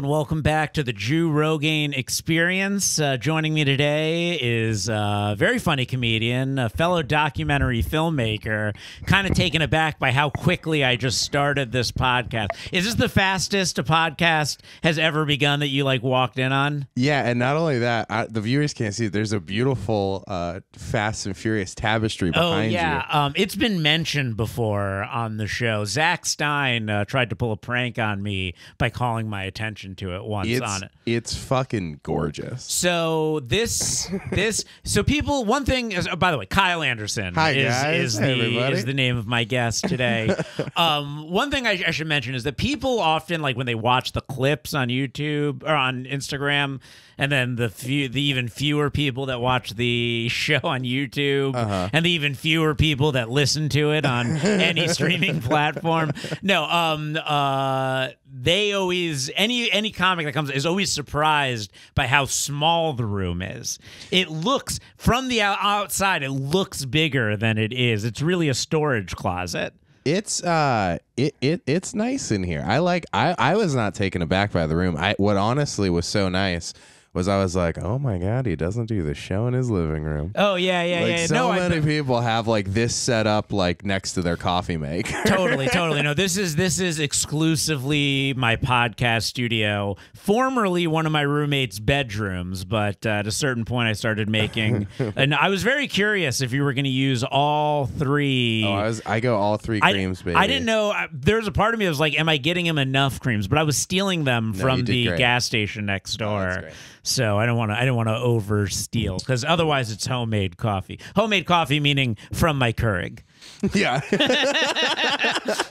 And welcome back to the Jew Rogaine Experience. Uh, joining me today is a very funny comedian, a fellow documentary filmmaker, kind of taken aback by how quickly I just started this podcast. Is this the fastest a podcast has ever begun that you like walked in on? Yeah, and not only that, I, the viewers can't see. it, There's a beautiful uh, Fast and Furious tapestry Oh behind yeah, you. um, it's been mentioned before on the show. Zach Stein uh, tried to pull a prank on me by calling my attention to it once It's on it. it's fucking gorgeous. So this this so people one thing is oh, by the way Kyle Anderson Hi, is guys. is Hey, the everybody. is the name of my guest today. um, one thing I, I should mention is that people often like when they watch the clips on YouTube or on Instagram, and then the few the even fewer people that watch the show on YouTube, Uh-huh. and the even fewer people that listen to it on any streaming platform. No, um, uh, they always any any comic that comes is always surprised by how small the room is. It looks from the outside, it looks bigger than it is. It's really a storage closet. It's uh it, it it's nice in here. I like I I was not taken aback by the room. I what honestly was so nice was I was like, "Oh my god, he doesn't do the show in his living room." Oh yeah, yeah, Like yeah. so no, I- many people have like this set up like next to their coffee maker. totally, totally. No, this is this is exclusively my podcast studio. Formerly one of my roommates' bedrooms, but uh, at a certain point, I started making. and I was very curious if you were going to use all three. oh, I was I go all three I- creams, baby. I didn't know. uh, There's a part of me that was like, "Am I getting him enough creams?" But I was stealing them you from the great. gas station next door, that's great. So I don't want to. I don't want to oversteal because otherwise it's homemade coffee. Homemade coffee meaning from my Keurig. Yeah.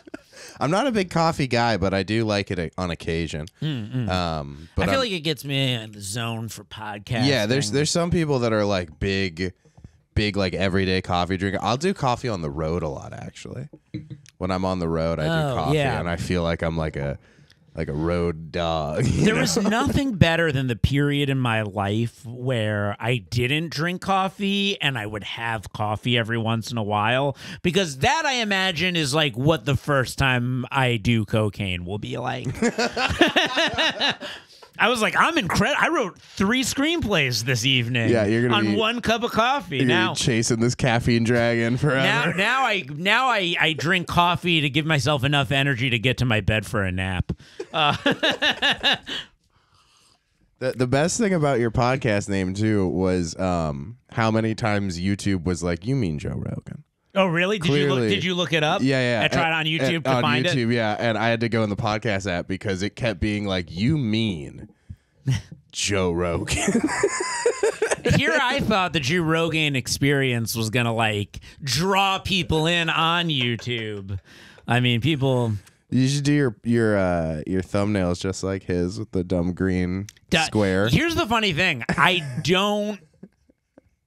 I'm not a big coffee guy, but I do like it on occasion. Um, but I feel I'm- like it gets me in the zone for podcasting. yeah, there's there's some people that are like big, big like everyday coffee drinker. I'll do coffee on the road a lot actually. When I'm on the road, I do Oh, coffee, yeah. and I feel like I'm like a like a road dog. There know? was nothing better than the period in my life where I didn't drink coffee and I would have coffee every once in a while because that I imagine is like what the first time I do cocaine will be like. I was like, I'm incredible. I wrote three screenplays this evening. Yeah, you're gonna on be- one cup of coffee. You're now, chasing this caffeine dragon forever. now I now I, I drink coffee to give myself enough energy to get to my bed for a nap. The, the best thing about your podcast name too was um, how many times YouTube was like, "You mean Joe Rogan?" Oh, really? Did you look? Did you look it up? Yeah, yeah. I tried And- on YouTube and- to on find YouTube, it. yeah, and I had to go in the podcast app because it kept being like, "You mean Joe Rogan?" Here, I thought the Joe Rogan experience was gonna like draw people in on YouTube. I mean, people. you should do your your uh, your thumbnails just like his with the dumb green Da- square. Here's the funny thing: I don't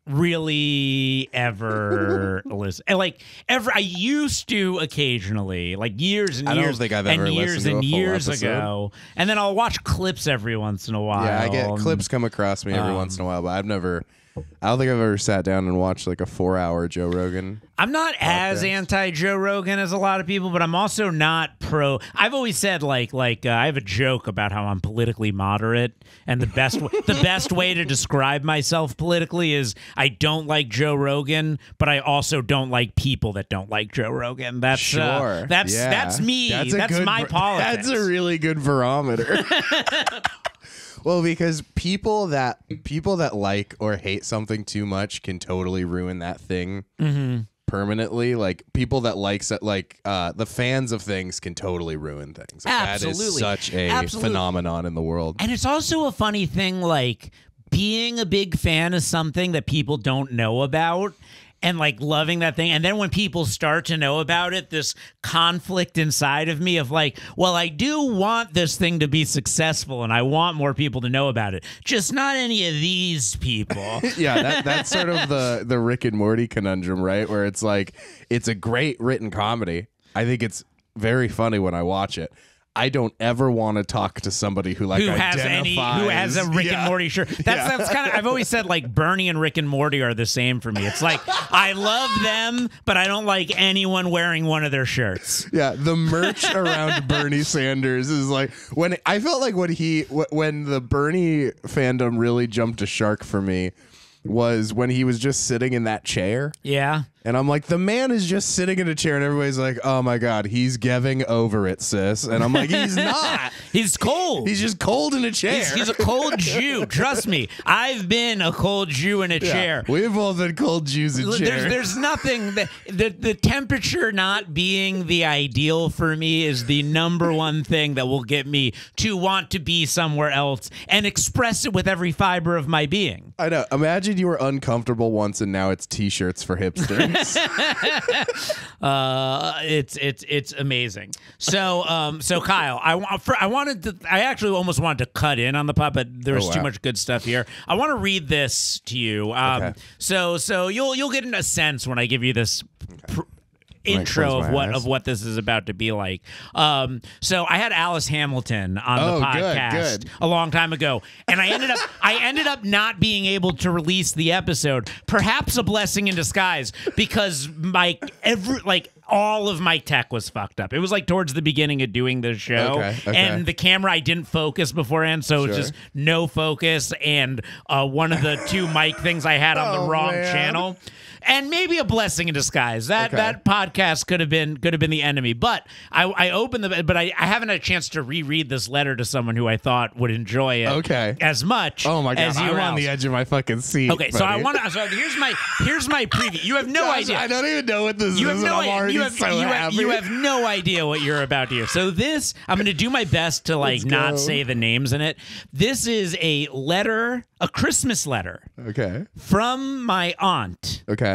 really ever listen. and, Like ever, I used to occasionally, like years and I don't years. think I've and ever years and years episode. ago, and then I'll watch clips every once in a while. yeah, I get clips come across me every once in a um, while, but I've never. I don't think I've ever sat down and watched like a four hour Joe Rogan. I'm not as anti Joe Rogan as a lot of people, but I'm also not pro. I've always said like like uh, I have a joke about how I'm politically moderate, and the best w- the best way to describe myself politically is I don't like Joe Rogan, but I also don't like people that don't like Joe Rogan. That's uh, Sure, that's yeah. that's me. That's, good my politics. That's a really good barometer. well, because people that people that like or hate something too much can totally ruin that thing Mm-hmm. permanently. Like people that likes it, like uh, the fans of things can totally ruin things. Like, Absolutely. is such a Absolutely. phenomenon in the world. And it's also a funny thing, like being a big fan of something that people don't know about and like loving that thing. And then when people start to know about it, this conflict inside of me of like, well, I do want this thing to be successful and I want more people to know about it. Just not any of these people. yeah, that, that's sort of the the Rick and Morty conundrum, right? Where it's like it's a great written comedy. I think it's very funny when I watch it. I don't ever want to talk to somebody who like who has any who has a Rick Yeah. and Morty shirt. That's Yeah. that's kind of I've always said like Bernie and Rick and Morty are the same for me. It's like I love them, but I don't like anyone wearing one of their shirts. Yeah, the merch around Bernie Sanders is like when I felt like when he when the Bernie fandom really jumped a shark for me was when he was just sitting in that chair. Yeah. And I'm like, the man is just sitting in a chair, and everybody's like, oh my God, he's giving over it, sis. And I'm like, he's not. He's cold. He's just cold in a chair. He's, he's a cold Jew. Trust me. I've been a cold Jew in a Yeah. chair. We've all been cold Jews in There's, chairs. there's nothing that the, the temperature not being the ideal for me is the number one thing that will get me to want to be somewhere else and express it with every fiber of my being. I know. Imagine you were uncomfortable once, and now it's t-shirts for hipsters. Uh, it's it's it's amazing. So um, so Kyle, I for, I wanted to. I actually almost wanted to cut in on the pod, but there's Oh, too much good stuff here. I want to read this to you. Um, Okay. So so you'll you'll get in a sense when I give you this. Pr- intro of what of what this is about to be like. Um, so I had Alice Hamilton on Oh, the podcast good. a long time ago, and I ended up I ended up not being able to release the episode. Perhaps a blessing in disguise because my every like all of my tech was fucked up. It was like towards the beginning of doing the show, Okay, okay. and the camera I didn't focus beforehand, so it was just no focus, and uh, one of the two mic things I had on Oh, the wrong man. channel. And maybe a blessing in disguise. That Okay. that podcast could have been could have been the enemy. But I, I opened the but I, I haven't had a chance to reread this letter to someone who I thought would enjoy it Okay. as much oh my God. as you I'm or on the edge of my fucking seat. Okay, so I want to. So here's my here's my preview. You have no Gosh, idea. I don't even know what this You is. have no I'm idea. You have, so you, have, you have no idea what you're about to hear. So this, I'm going to do my best to like Let's not go. say the names in it. This is a letter, a Christmas letter okay. from my aunt. Okay.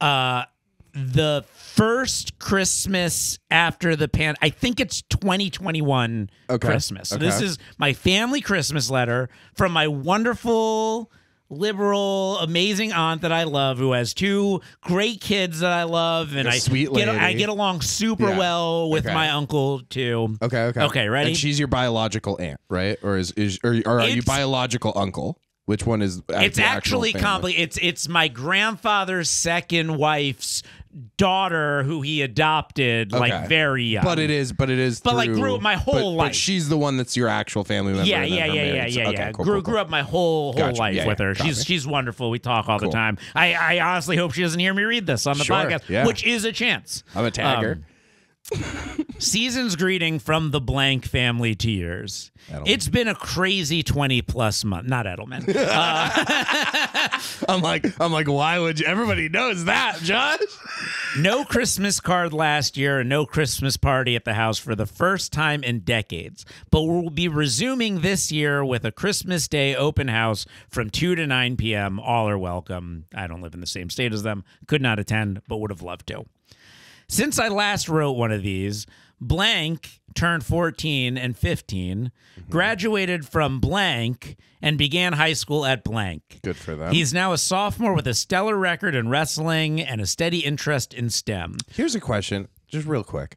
Uh, the first Christmas after the pan. I think it's 2021 Okay. Christmas. So Okay. this is my family Christmas letter from my wonderful liberal amazing aunt that I love who has two great kids that I love and A I sweet get lady. I get along super Yeah. well with Okay. my uncle too. Okay. Okay. Okay, ready? And she's your biological aunt, right? Or is is or, or are you biological uncle? Which one is? It's actually complicated. It's it's my grandfather's second wife's daughter who he adopted Okay. like very young. But it is, but it is. But, like, grew up my whole but- life. But she's the one that's your actual family member. yeah, yeah, yeah, yeah, yeah, Okay, yeah. cool, grew cool, grew up my whole whole Gotcha. life Yeah, with yeah. her. She's Copy. she's wonderful. We talk all Cool. the time. I, I honestly hope she doesn't hear me read this on the Sure, podcast, yeah. which is a chance. I'm a tagger. Um, Season's greeting from the blank family to yours. Edelman. It's been a crazy 20 plus month. Not Edelman. Uh, I'm like, I'm like, why would you? Everybody knows that, Josh. No Christmas card last year and no Christmas party at the house for the first time in decades. But we'll be resuming this year with a Christmas Day open house from 2 to 9 p.m. All are welcome. I don't live in the same state as them. Could not attend, but would have loved to. Since I last wrote one of these, blank turned 14 and 15, mm-hmm. graduated from blank, and began high school at blank. Good for them. He's now a sophomore with a stellar record in wrestling and a steady interest in STEM. Here's a question, just real quick.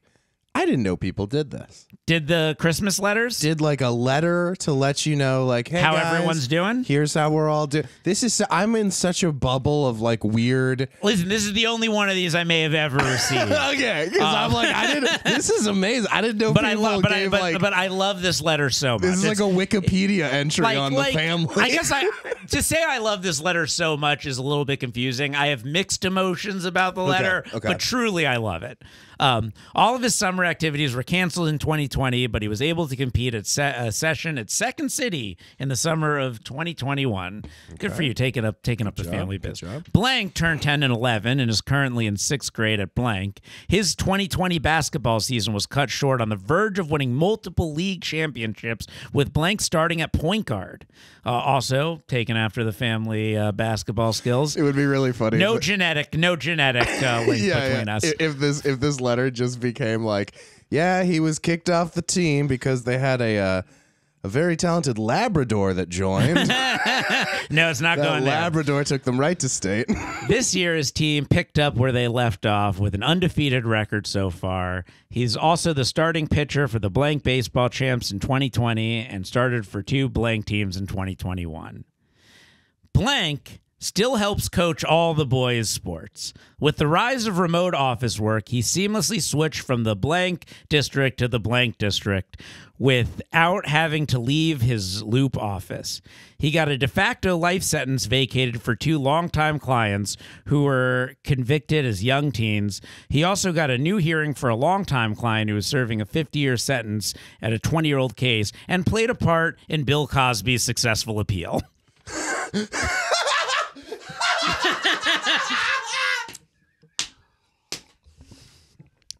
I didn't know people did this. Did the Christmas letters? Did like a letter to let you know, like, hey, how guys, everyone's doing? Here's how we're all doing. This is. I'm in such a bubble of like weird. Listen, this is the only one of these I may have ever received. Okay, because I'm um, like, I didn't. This is amazing. I didn't know. But I people love, but I, but, like, but I love this letter so much. this is like a Wikipedia entry on the family. I guess I to say I love this letter so much is a little bit confusing. I have mixed emotions about the letter, okay. but truly I love it. Um, all of his summer activities were canceled in 2020, but he was able to compete at se- a session at Second City in the summer of 2021. Good for you taking up taking up the family good business. job. Blank turned 10 and 11 and is currently in sixth grade at Blank. His 2020 basketball season was cut short on the verge of winning multiple league championships, with Blank starting at point guard. Uh, also, taken after the family uh, basketball skills. it would be really funny. No genetic, no genetic uh, link yeah, between yeah. us. If- If this if this letter just became like, yeah, he was kicked off the team because they had a uh, a very talented Labrador that joined. No, it's not that going there. Labrador took them right to state. This year, his team picked up where they left off with an undefeated record so far. He's also the starting pitcher for the blank baseball champs in 2020 and started for two blank teams in 2021. Blank still helps coach all the boys' sports. With the rise of remote office work, he seamlessly switched from the blank district to the blank district without having to leave his loop office. He got a de facto life sentence vacated for two longtime clients who were convicted as young teens. He also got a new hearing for a longtime client who was serving a 50 year sentence at a 20 year old case and played a part in Bill Cosby's successful appeal.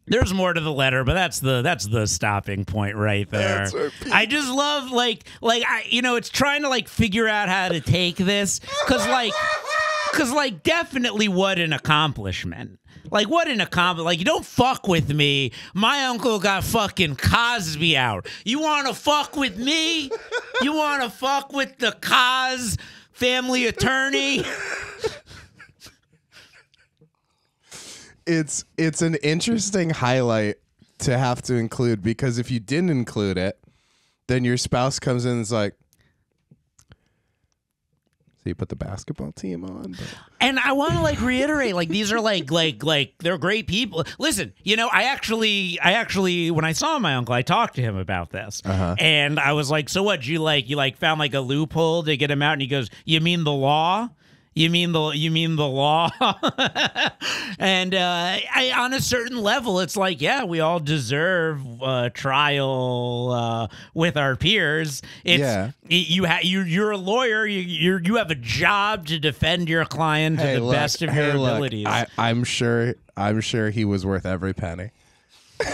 There's more to the letter, but that's the that's the stopping point right there. That's our peak. I just love like like I you know it's trying to like figure out how to take this cuz like cuz like definitely what an accomplishment. Like what an accomplishment. Like you don't fuck with me. My uncle got fucking Cosby out. You want to fuck with me? You want to fuck with the Cos family attorney? It's it's an interesting highlight to have to include because if you didn't include it, then your spouse comes in and is like, "So you put the basketball team on?" And I want to like reiterate, like these are like like like they're great people. Listen, you know, I actually I actually when I saw my uncle, I talked to him about this, uh-huh. and I was like, "So what? You like you like found like a loophole to get him out?" And he goes, "You mean the law?" You mean the you mean the law? and uh, I, on a certain level, it's like, yeah, we all deserve uh, trial uh, with our peers. It's, Yeah. y- you ha- you you're a lawyer. You you're, you have a job to defend your client to the look, best of hey, your look, abilities. I, I'm sure I'm sure he was worth every penny.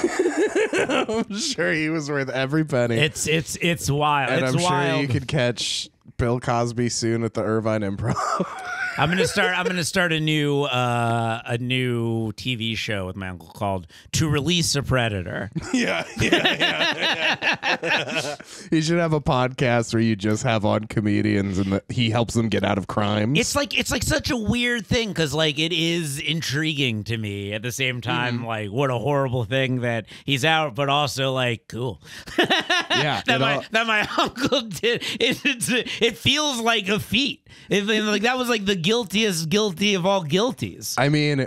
I'm sure he was worth every penny. it's it's it's wild. and it's I'm wild. sure you could catch Bill Cosby soon at the Irvine Improv. I'm gonna start. I'm gonna start a new uh, a new TV show with my uncle called "To Release a Predator." yeah, yeah, yeah, yeah. you should have a podcast where you just have on comedians and that he helps them get out of crimes. It's like it's like such a weird thing because like it is intriguing to me at the same time. Mm-hmm. Like what a horrible thing that he's out, but also like cool. yeah, that my all- that my uncle did. It, it's, it feels like a feat. It, like that was like the guiltiest guilty of all guilties. I mean,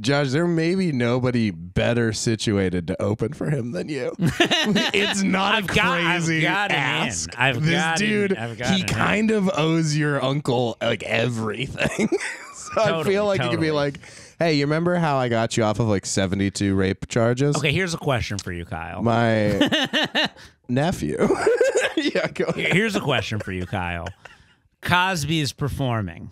Josh, there may be nobody better situated to open for him than you. it's not I've a got- I've crazy got him ask. I've this got dude, I've got he in. kind of owes your uncle like everything. so I feel like he could be like, "Hey, you remember how I got you off of like seventy-two rape charges?" Okay, here's a question for you, Kyle. My nephew. yeah, go ahead. Here's a question for you, Kyle. Cosby is performing.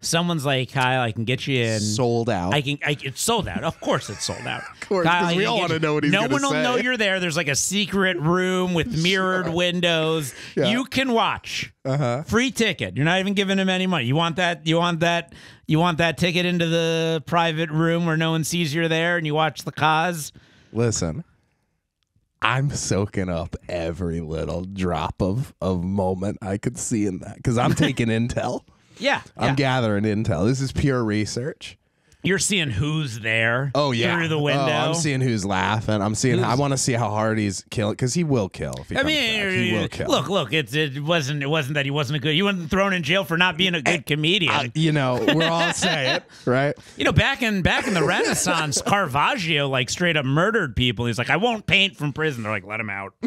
Someone's like, Kyle, I can get you in. Sold out. I can. I, it's sold out. Of course, it's sold out. Of course, 'Cos we all wanna know what he's No one will know you're there. There's like a secret room with mirrored windows. Yeah. You can watch. uh-huh. Free ticket. You're not even giving him any money. You want that? You want that? You want that ticket into the private room where no one sees you're there and you watch the cause? Listen, I'm soaking up every little drop of of moment I could see in that because I'm taking intel. Yeah. I'm yeah. gathering intel. This is pure research. You're seeing who's there. Oh yeah, Through the Oh, window. I'm seeing who's laughing. I'm seeing. I want to see how hard he's killing because he will kill. If he I mean, back. he will kill. look, look. It's it wasn't it wasn't that he wasn't a good. He wasn't thrown in jail for not being a good eh, comedian. I- you know, we're all saying it, right? you know, back in back in the Renaissance, Caravaggio like straight up murdered people. He's like, I won't paint from prison. They're like, let him out.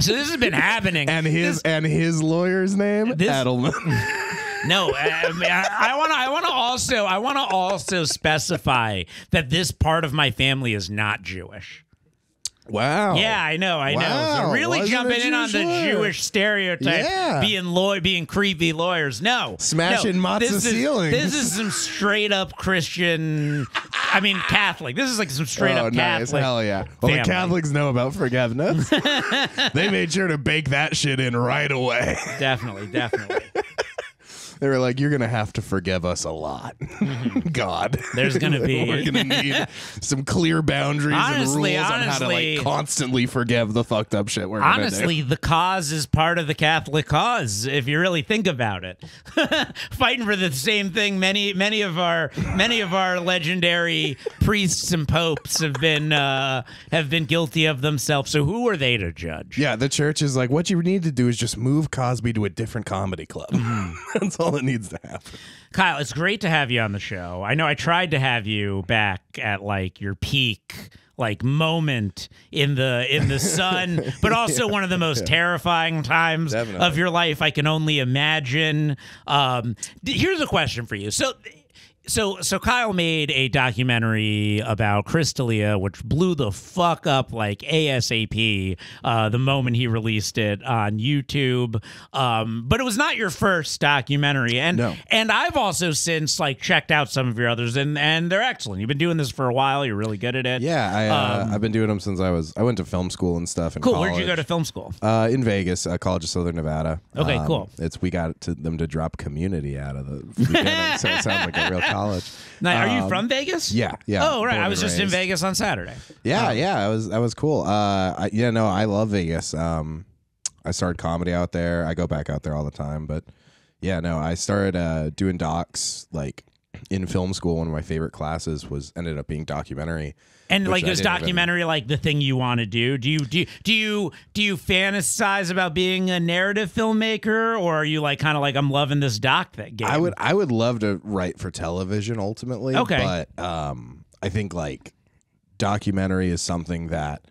so this has been happening. And his and his lawyer's name This- Edelman. No, I want to. I want to also. I want to also specify that this part of my family is not Jewish. wow. Yeah, I know, I know. So really wasn't jumping in on the Jewish lawyer. Jewish stereotype, Yeah. being law- being creepy lawyers. No, Smashing no, matzah this is. This is some straight up Christian. I mean, Catholic. This is like some straight oh, up nice. Catholic. Hell yeah. Well, the. Catholics know about forgiveness. they made sure to bake that shit in right away. Definitely, definitely. they were like, "You're gonna have to forgive us a lot, God. There's gonna be- we're gonna need some clear boundaries Honestly, and rules on how to honestly- like constantly forgive the fucked up shit we're gonna do." Honestly, the Cos is part of the Catholic cause. If you really think about it, fighting for the same thing. Many, many of our, many of our legendary priests and popes have been uh, have been guilty of themselves. So who are they to judge? Yeah, the church is like, what you need to do is just move Cosby to a different comedy club. That's all that needs to happen. Kyle, it's great to have you on the show. I know I tried to have you back at like your peak like moment in the in the sun, but also one of the most terrifying times Definitely. of your life I can only imagine. Um, d- here's a question for you. So so so Kyle made a documentary about Chris D'elia, which blew the fuck up like ASAP uh, the moment he released it on YouTube. Um, but it was not your first documentary, and No. and I've also since like checked out some of your others, and and they're excellent. You've been doing this for a while. You're really good at it. Yeah, I, uh, I've been doing them since I was. I went to film school and stuff. In Cool. College. Where'd you go to film school? Uh, in Vegas, uh, College of Southern Nevada. Okay, Um, cool. It's we got to them to drop Community out of the beginning, so it sounds like a real college. Now, are you Um, from Vegas? Yeah, yeah. Oh, right. born I was and just in raised. Vegas on Saturday. Yeah, yeah. That was that was cool. Uh, I, yeah, no, I love Vegas. Um, I started comedy out there. I go back out there all the time, but yeah, no, I started uh doing docs like in film school. One of my favorite classes was ended up being documentary. And Which like I is didn't even- documentary like the thing you want to do? Do you do you, do you do you fantasize about being a narrative filmmaker, or are you like kind of like I'm loving this doc that game? I would I would love to write for television ultimately. Okay. But um I think like documentary is something that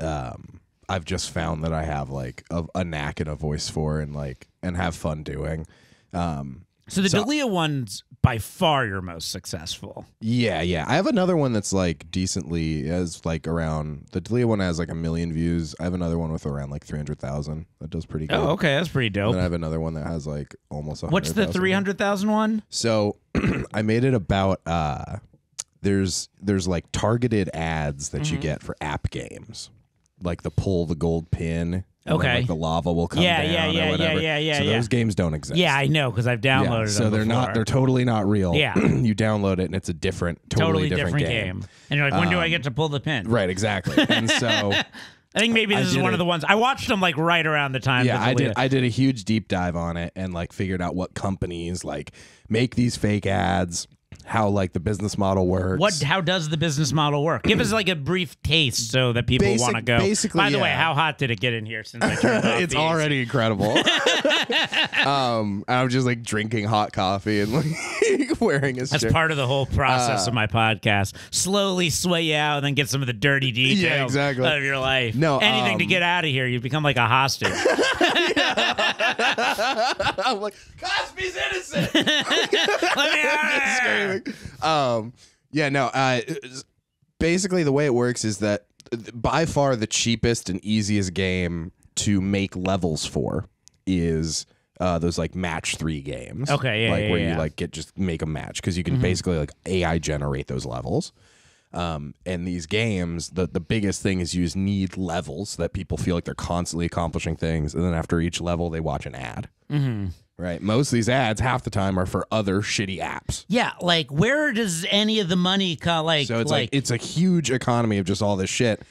um I've just found that I have like a, a knack and a voice for and like and have fun doing. Um So the So- D'elia one's by far your most successful. yeah, yeah. I have another one that's like decently has like around the D'elia one has like a million views. I have another one with around like three hundred thousand. That does pretty good. Oh, okay, that's pretty And dope. then I have another one that has like almost. What's the 100,000. three hundred thousand one? So I made it about uh there's there's like targeted ads that Mm-hmm. you get for app games. Like the pull the gold pin. And then, Okay. like the lava will come Yeah, down yeah, yeah, yeah, whatever. yeah, yeah, So yeah. those games don't exist. Yeah, I know because I've Yeah, downloaded so them. they're not they're totally not real. Yeah. you download it and it's a different totally, totally different, game. And you're like, when do I get um, to pull the pin? Right, exactly. And so I think maybe I this is one it- of the ones I watched them like right around the time. yeah, I did I did a huge deep dive on it and like figured out what companies like make these fake ads, how like the business model works. What? How does the business model work? Give us like a brief taste so that people Basic- want to go. basically, By the way, yeah. how hot did it get in here since I turned off it's already incredible. um, I'm just like drinking hot coffee and like wearing a That's shirt. part of the whole process Uh, of my podcast. Slowly sway you out and then get some of the dirty details exactly. of your life. No, anything to um, get out of here. You become like a hostage. I'm like Cosby's innocent. Let me out of here. Screaming. Um, yeah, no. Uh, basically, the way it works is that uh, by far the cheapest and easiest game to make levels for is. Uh, those like match three games, Okay, yeah, like yeah, where yeah. you like get just make a match because you can basically like AI generate those levels. Um, and these games, the the biggest thing is you just need levels so that people feel like they're constantly accomplishing things, and then after each level, they watch an ad. Mm-hmm. Right. Most of these ads, half the time, are for other shitty apps. Yeah, like where does any of the money come? Like, So it's like, it's a huge economy of just all this shit.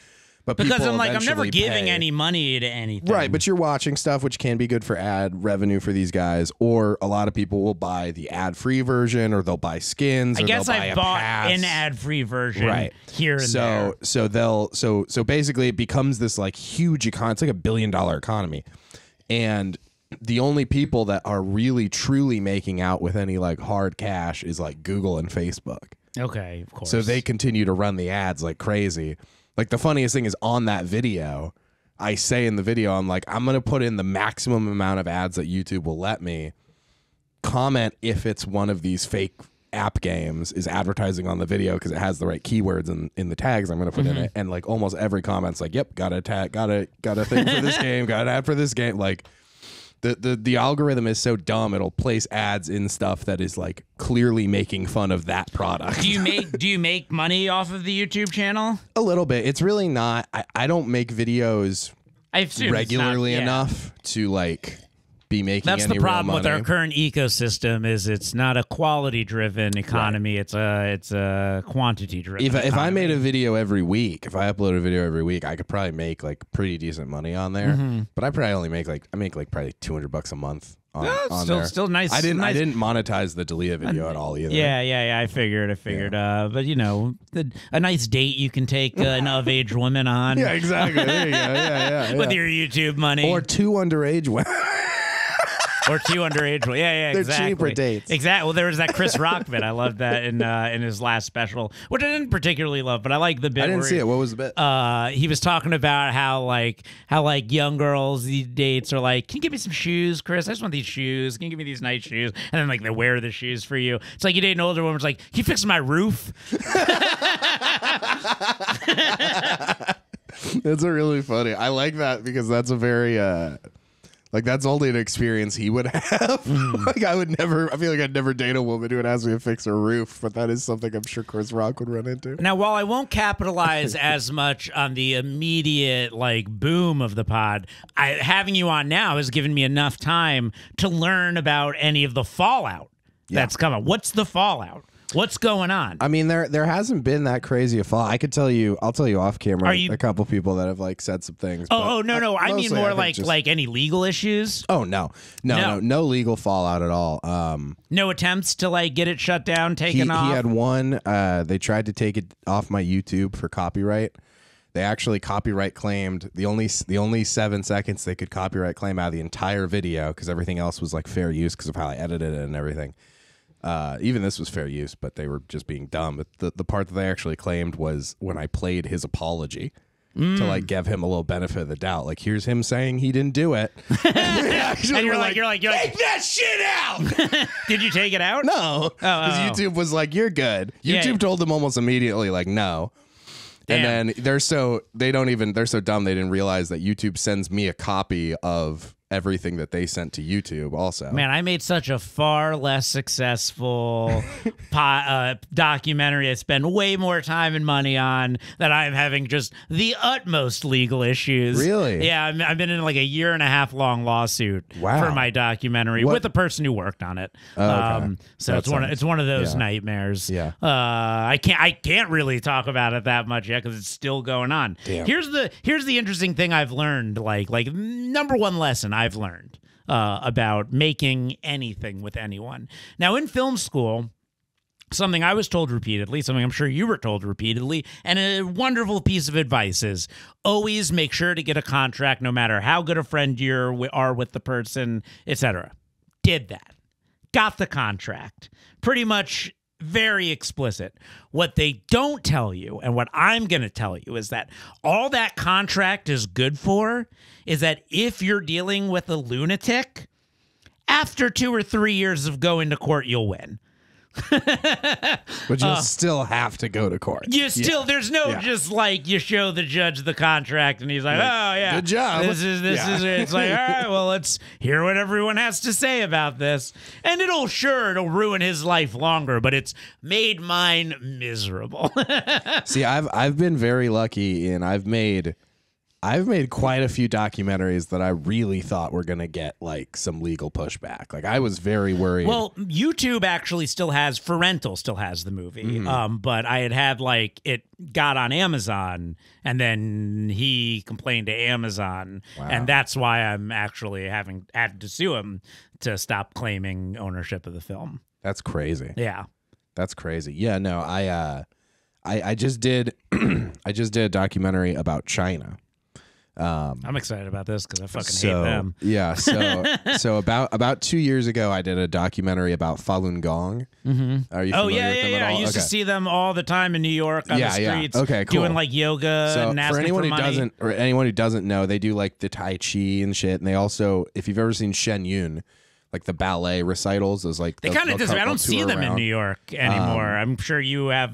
But because I'm like I'm never giving pay. any money to anything. Right, but you're watching stuff which can be good for ad revenue for these guys, or a lot of people will buy the ad-free version, or they'll buy skins. I or guess I've bought pass. an ad-free version right here and so there. so they'll so so basically it becomes this like huge econ it's like a billion dollar economy and the only people that are really truly making out with any like hard cash is like google and facebook Okay, of course. so they continue to run the ads like crazy like the funniest thing is on that video i say in the video i'm like i'm gonna put in the maximum amount of ads that youtube will let me comment if it's one of these fake app games is advertising on the video because it has the right keywords in, in the tags I'm going to put in mm-hmm. it. And like almost every comment's like, yep, got a tag, got a, got a thing for this game, got an ad for this game. Like the, the, the algorithm is so dumb. It'll place ads in stuff that is like clearly making fun of that product. do you make do you make money off of the YouTube channel? a little bit. It's really not, I, I don't make videos assume not- regularly yeah. enough to like be making That's the problem with our current ecosystem is it's not a quality driven economy. It's a it's a quantity driven. if, if I made a video every week, if I upload a video every week, I could probably make like pretty decent money on there. Mm-hmm. But I probably only make like I make like probably two hundred bucks a month on, on still there. still nice. I didn't I didn't monetize the D'elia video at all either. Yeah, yeah, yeah. I figured. I figured. Uh, but you know, the, a nice date you can take uh, an of age woman on Yeah, exactly. There you go. Yeah, yeah. with your YouTube money Or two underage women. or two underage. Yeah, yeah, They're exactly. cheaper dates. Exactly. Well, there was that Chris Rock bit. I loved that in uh, in his last special, which I didn't particularly love, but I like the bit. I didn't see it. What was the bit? uh, he was talking about how like how like young girls these dates are like, can you give me some shoes, Chris? I just want these shoes. Can you give me these nice shoes? And then like they wear the shoes for you. It's like you date an older woman. It's like, can you fix my roof? That's a really funny. I like that because that's a very uh like that's only an experience he would have. Mm. like I would never I feel like I'd never date a woman who would ask me to fix her roof, but that is something I'm sure Chris Rock would run into. Now, while I won't capitalize as much on the immediate like boom of the pod, I, having you on now has given me enough time to learn about any of the fallout that's coming. What's the fallout? What's going on? I mean, there there hasn't been that crazy a fall. I could tell you, I'll tell you off camera. You- a couple people that have like said some things. oh, oh no, no. I mean more think like just- like any legal issues. Oh no, no, No. no, no, legal fallout at all. Um, No attempts to like get it shut down, taken he off. He had one. Uh, they tried to take it off my YouTube for copyright. They actually copyright claimed the only the only seven seconds they could copyright claim out of the entire video because everything else was like fair use because of how I edited it and everything. Uh, even this was fair use, but they were just being dumb. But the the part that they actually claimed was when I played his apology. To Mm. like give him a little benefit of the doubt, like here's him saying he didn't do it, Actually, and you're like, you're like, you're like, take that shit out. did you take it out? No, because oh, oh. YouTube was like, "You're good." Yeah. YouTube told them almost immediately, like, "No." Damn. And then they're so they don't even they're so dumb they didn't realize that YouTube sends me a copy of everything that they sent to YouTube. Also, Man, I made such a far less successful po- uh, documentary. I spend way more time and money on that I'm having just the utmost legal issues. Really? Yeah, I'm, I've been in like a year and a half long lawsuit Wow. for my documentary What- with the person who worked on it. Oh, okay. Um, so That it's one. Of, it's one of those yeah. nightmares. Yeah. Uh, I can't. I can't really talk about it that much yet because it's still going on. Damn. Here's the here's the interesting thing I've learned. Like like number one lesson I've learned uh, about making anything with anyone. Now in film school. Something I was told repeatedly, something I'm sure you were told repeatedly, and a wonderful piece of advice is always make sure to get a contract, no matter how good a friend you are with the person, etc. Did that got the contract. Pretty much very explicit. What they don't tell you, and what I'm going to tell you, is that all that contract is good for is that if you're dealing with a lunatic, after two or three years of going to court, you'll win. but you'll uh, still have to go to court. You still, there's no Yeah. just like you show the judge the contract and he's like, oh yeah, "Good job." This is this Yeah. is it. It's like, all right, well, let's hear what everyone has to say about this, and it'll sure it'll ruin his life longer, but it's made mine miserable. See, I've I've been very lucky, and I've made I've made quite a few documentaries that I really thought were gonna get like some legal pushback. Like I was very worried. well, YouTube actually still has for rental, still has the movie, Mm-hmm. um, but I had had like it got on Amazon, and then he complained to Amazon, and that's why I'm actually having had to sue him to stop claiming ownership of the film. that's crazy. Yeah. That's crazy. Yeah, no, I uh I I just did I just did a documentary about China. I'm excited about this because I fucking hate So them. yeah, so so about about two years ago, I did a documentary about Falun Gong. Mm-hmm. Are you? Oh yeah, with yeah, yeah. I used to see them all the time in New York on Yeah, the yeah. streets. Okay, cool. Doing like yoga So and for anyone for who money. doesn't, or anyone who doesn't know, they do like the Tai Chi and shit, and they also, if you've ever seen Shen Yun, like the ballet recitals, those like they kind of dis- I don't see them in around. Um, New York anymore. I'm sure you have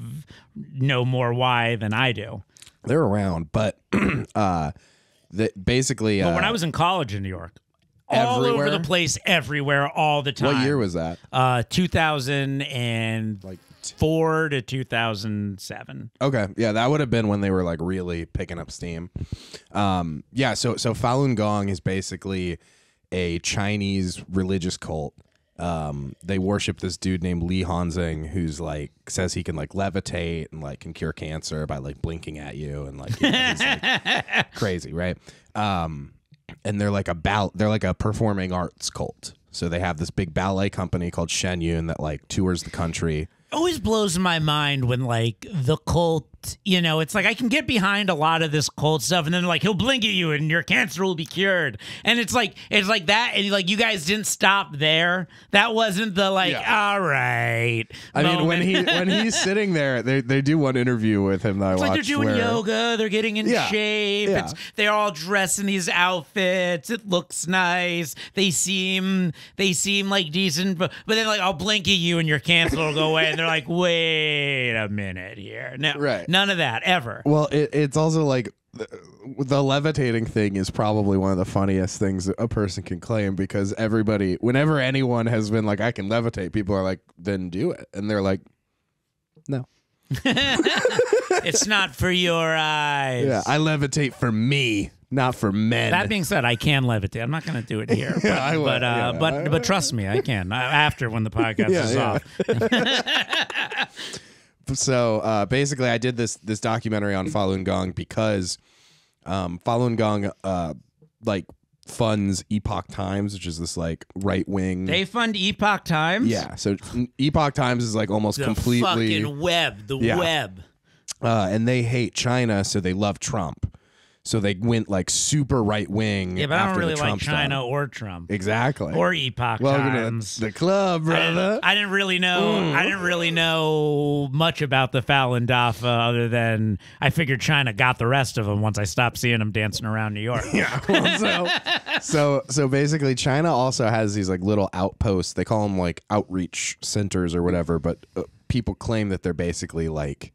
no more why than I do. They're around, but uh, the, basically, But uh, when I was in college in New York, all over the place, everywhere, all the time. what year was that? uh 2004 Like to 2007. Okay, yeah, that would have been when they were like really picking up steam. Um, yeah, so so Falun Gong is basically a Chinese religious cult. Um, they worship this dude named Li Hongzhi, who's like says he can like levitate and like can cure cancer by like blinking at you and like, you know, he's, like crazy, right? Um, and they're like a ball- they're like a performing arts cult. So they have this big ballet company called Shen Yun that like tours the country. always blows my mind when like the cult you know it's like i can get behind a lot of this cold stuff and then like he'll blink at you and your cancer will be cured and it's like it's like that and like you guys didn't stop there that wasn't the like Yeah. all right I mean, when he when he's sitting there, they they do one interview with him that I It's like watched they're doing where yoga, they're getting in Yeah, shape. yeah. It's, they're all dressed in these outfits. It looks nice. They seem they seem like decent, but, but then like I'll blink at you and your cancer will go away, and they're like, wait a minute here. No, Right. None of that ever. Well, it, it's also like the, the levitating thing is probably one of the funniest things a person can claim because everybody, whenever anyone has been like, I can levitate, people are like, then do it. And they're like, no. it's not for your eyes. Yeah, I levitate for me, not for men. That being said, I can levitate. I'm not going to do it here, but Yeah, I will. but, uh, Yeah, but I- but trust me, I can uh, after when the podcast Yeah, is yeah. off. So uh, basically, I did this this documentary on Falun Gong because um, Falun Gong uh, like funds Epoch Times, which is this like right wing. They fund Epoch Times. yeah, so Epoch Times is like almost the completely fucking web. The Yeah. web. uh, and they hate China, so they love Trump. So they went like super right wing. Yeah, but I don't after really like China or Trump Exactly. or Epoch Welcome Times. the, club, I brother. didn't, I didn't really know. Mm. I didn't really know much about the Falun Dafa, other than I figured China got the rest of them once I stopped seeing them dancing around New York. yeah. Well, so, so so basically, China also has these like little outposts. They call them like outreach centers or whatever. But uh, people claim that they're basically like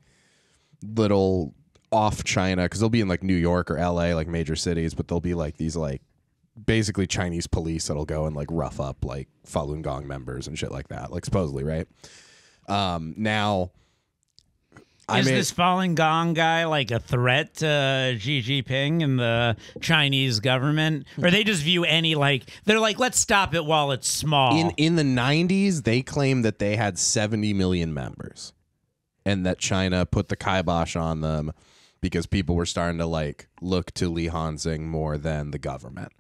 little off China because they'll be in like New York or L.A. like major cities, but they'll be like these like basically Chinese police that'll go and like rough up like Falun Gong members and shit like that. Like supposedly, right? Um, now. I Is made- this Falun Gong guy like a threat to Xi Jinping and the Chinese government, or they just view any like they're like, let's stop it while it's small. in in the 90s they claimed that they had 70 million members and that china put the kibosh on them because people were starting to like look to Li Hongzhi more than the government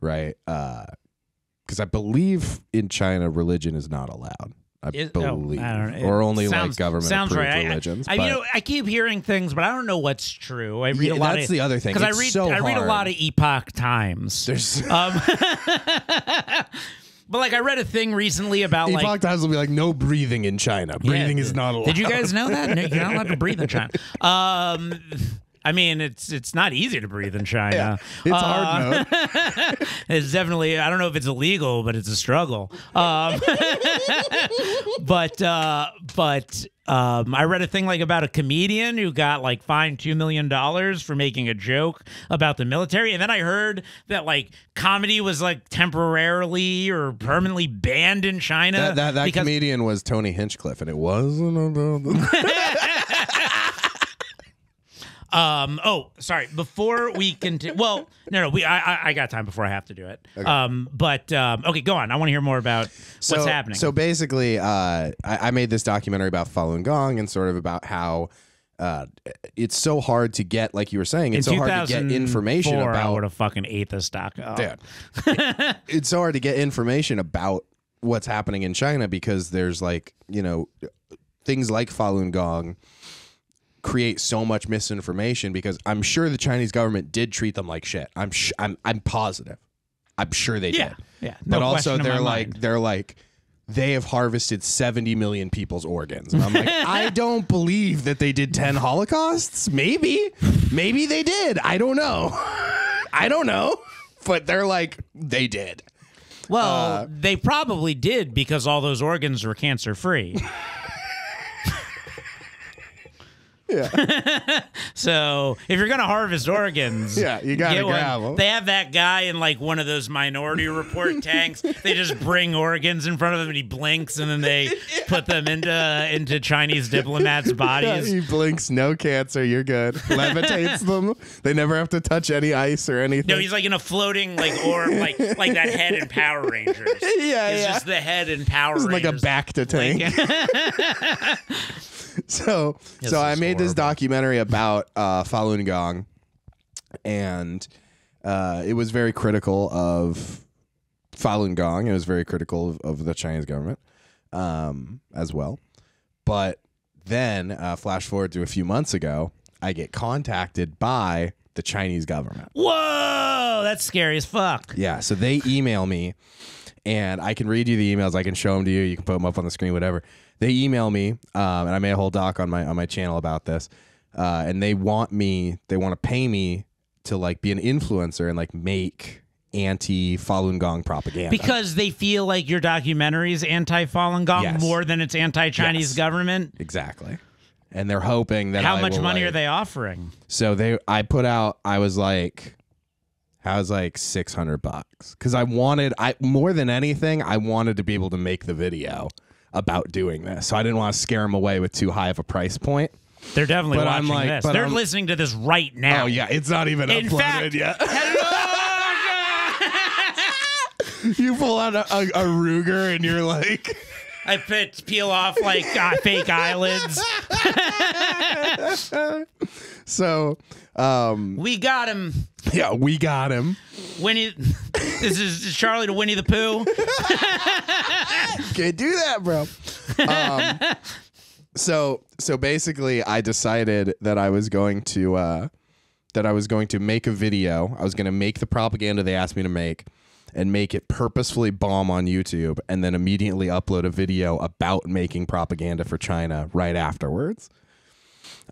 right because i believe in china religion is not allowed i Is- oh, believe I or only sounds- like government sounds approved right. I- religions I, but you know, I keep hearing things, but I don't know what's true. I read Yeah, a lot that's of the other thing. because I read so I read a lot of Epoch Times. there's Um, but like I read a thing recently about Epoch like Times will be like no breathing in China. Breathing Yeah. is not allowed. Did you guys know that? No, You're not allowed to breathe in China. Um, I mean, it's it's not easy to breathe in China. It's Uh, hard mode. It's definitely. I don't know if it's illegal, but it's a struggle. Um, but uh, but um, I read a thing like about a comedian who got like fined two million dollars for making a joke about the military, and then I heard that like comedy was like temporarily or permanently banned in China. That, that, that because comedian was Tony Hinchcliffe, and it wasn't about Um. Oh, sorry. Before we continue, well, no, no. We. I. I- I got time before I have to do it. Um. But um. Okay, go on. I want to hear more about so, what's happening. So basically, uh, I, I made this documentary about Falun Gong and sort of about how uh, it's so hard to get, like you were saying, it's in so hard to get information 2004, I would have fucking ate the stock. Dude, it's so hard to get information about what's happening in China because there's like you know things like Falun Gong create so much misinformation because I'm sure the Chinese government did treat them like shit. I'm sh- I'm I'm positive. I'm sure they Yeah. did. Yeah. No but also they're like mind. they're like they have harvested 70 million people's organs. And I'm like, I don't believe that they did 10 holocausts. Maybe. Maybe they did. I don't know. I don't know. But they're like, they did. Well, uh, they probably did because all those organs were cancer free. So if you're gonna harvest organs, Yeah, you gotta grab 'em. They have that guy in like one of those Minority Report tanks. They just bring organs in front of him, and he blinks, and then they put them into into Chinese diplomats' Yeah, bodies. he blinks, no cancer, you're good. Levitates them. They never have to touch any ice or anything. No, he's like in a floating like orb, like like that head in Power Rangers. yeah, It's yeah. just the head in Power It's like a back to tank. so This so I is made this horrible. documentary about uh, Falun Gong, and uh, it was very critical of Falun Gong. It was very critical of, of the Chinese government um, as well. But then, uh, flash forward to a few months ago, I get contacted by the Chinese government. Whoa, that's scary as fuck. Yeah, so they email me, and I can read you the emails. I can show them to you. You can put them up on the screen, whatever. They email me, um, and I made a whole doc on my on my channel about this. Uh, and they want me, they want to pay me to like be an influencer and like make anti Falun Gong propaganda. Because they feel like your documentary is anti Falun Gong Yes. more than it's anti Chinese Yes. government. exactly, and they're hoping that How I much money like- are they offering? So they, I put out, I was like, I was like six hundred bucks because I wanted, I more than anything, I wanted to be able to make the video about doing this. So I didn't want to scare them away with too high of a price point. They're definitely But I'm watching like- this. but They're I'm- listening to this right now. Oh yeah, it's not even In uploaded fact- yet. You pull out a, a, a Ruger and you're like, I put peel off like uh, fake eyelids. so, um, We got him. yeah, we got him. Winnie. This is Charlie to Winnie the Pooh. Can't do that, bro. Um, so so basically, I decided that I was going to uh, that I was going to make a video. I was going to make the propaganda they asked me to make, and make it purposefully bomb on YouTube, and then immediately upload a video about making propaganda for China right afterwards.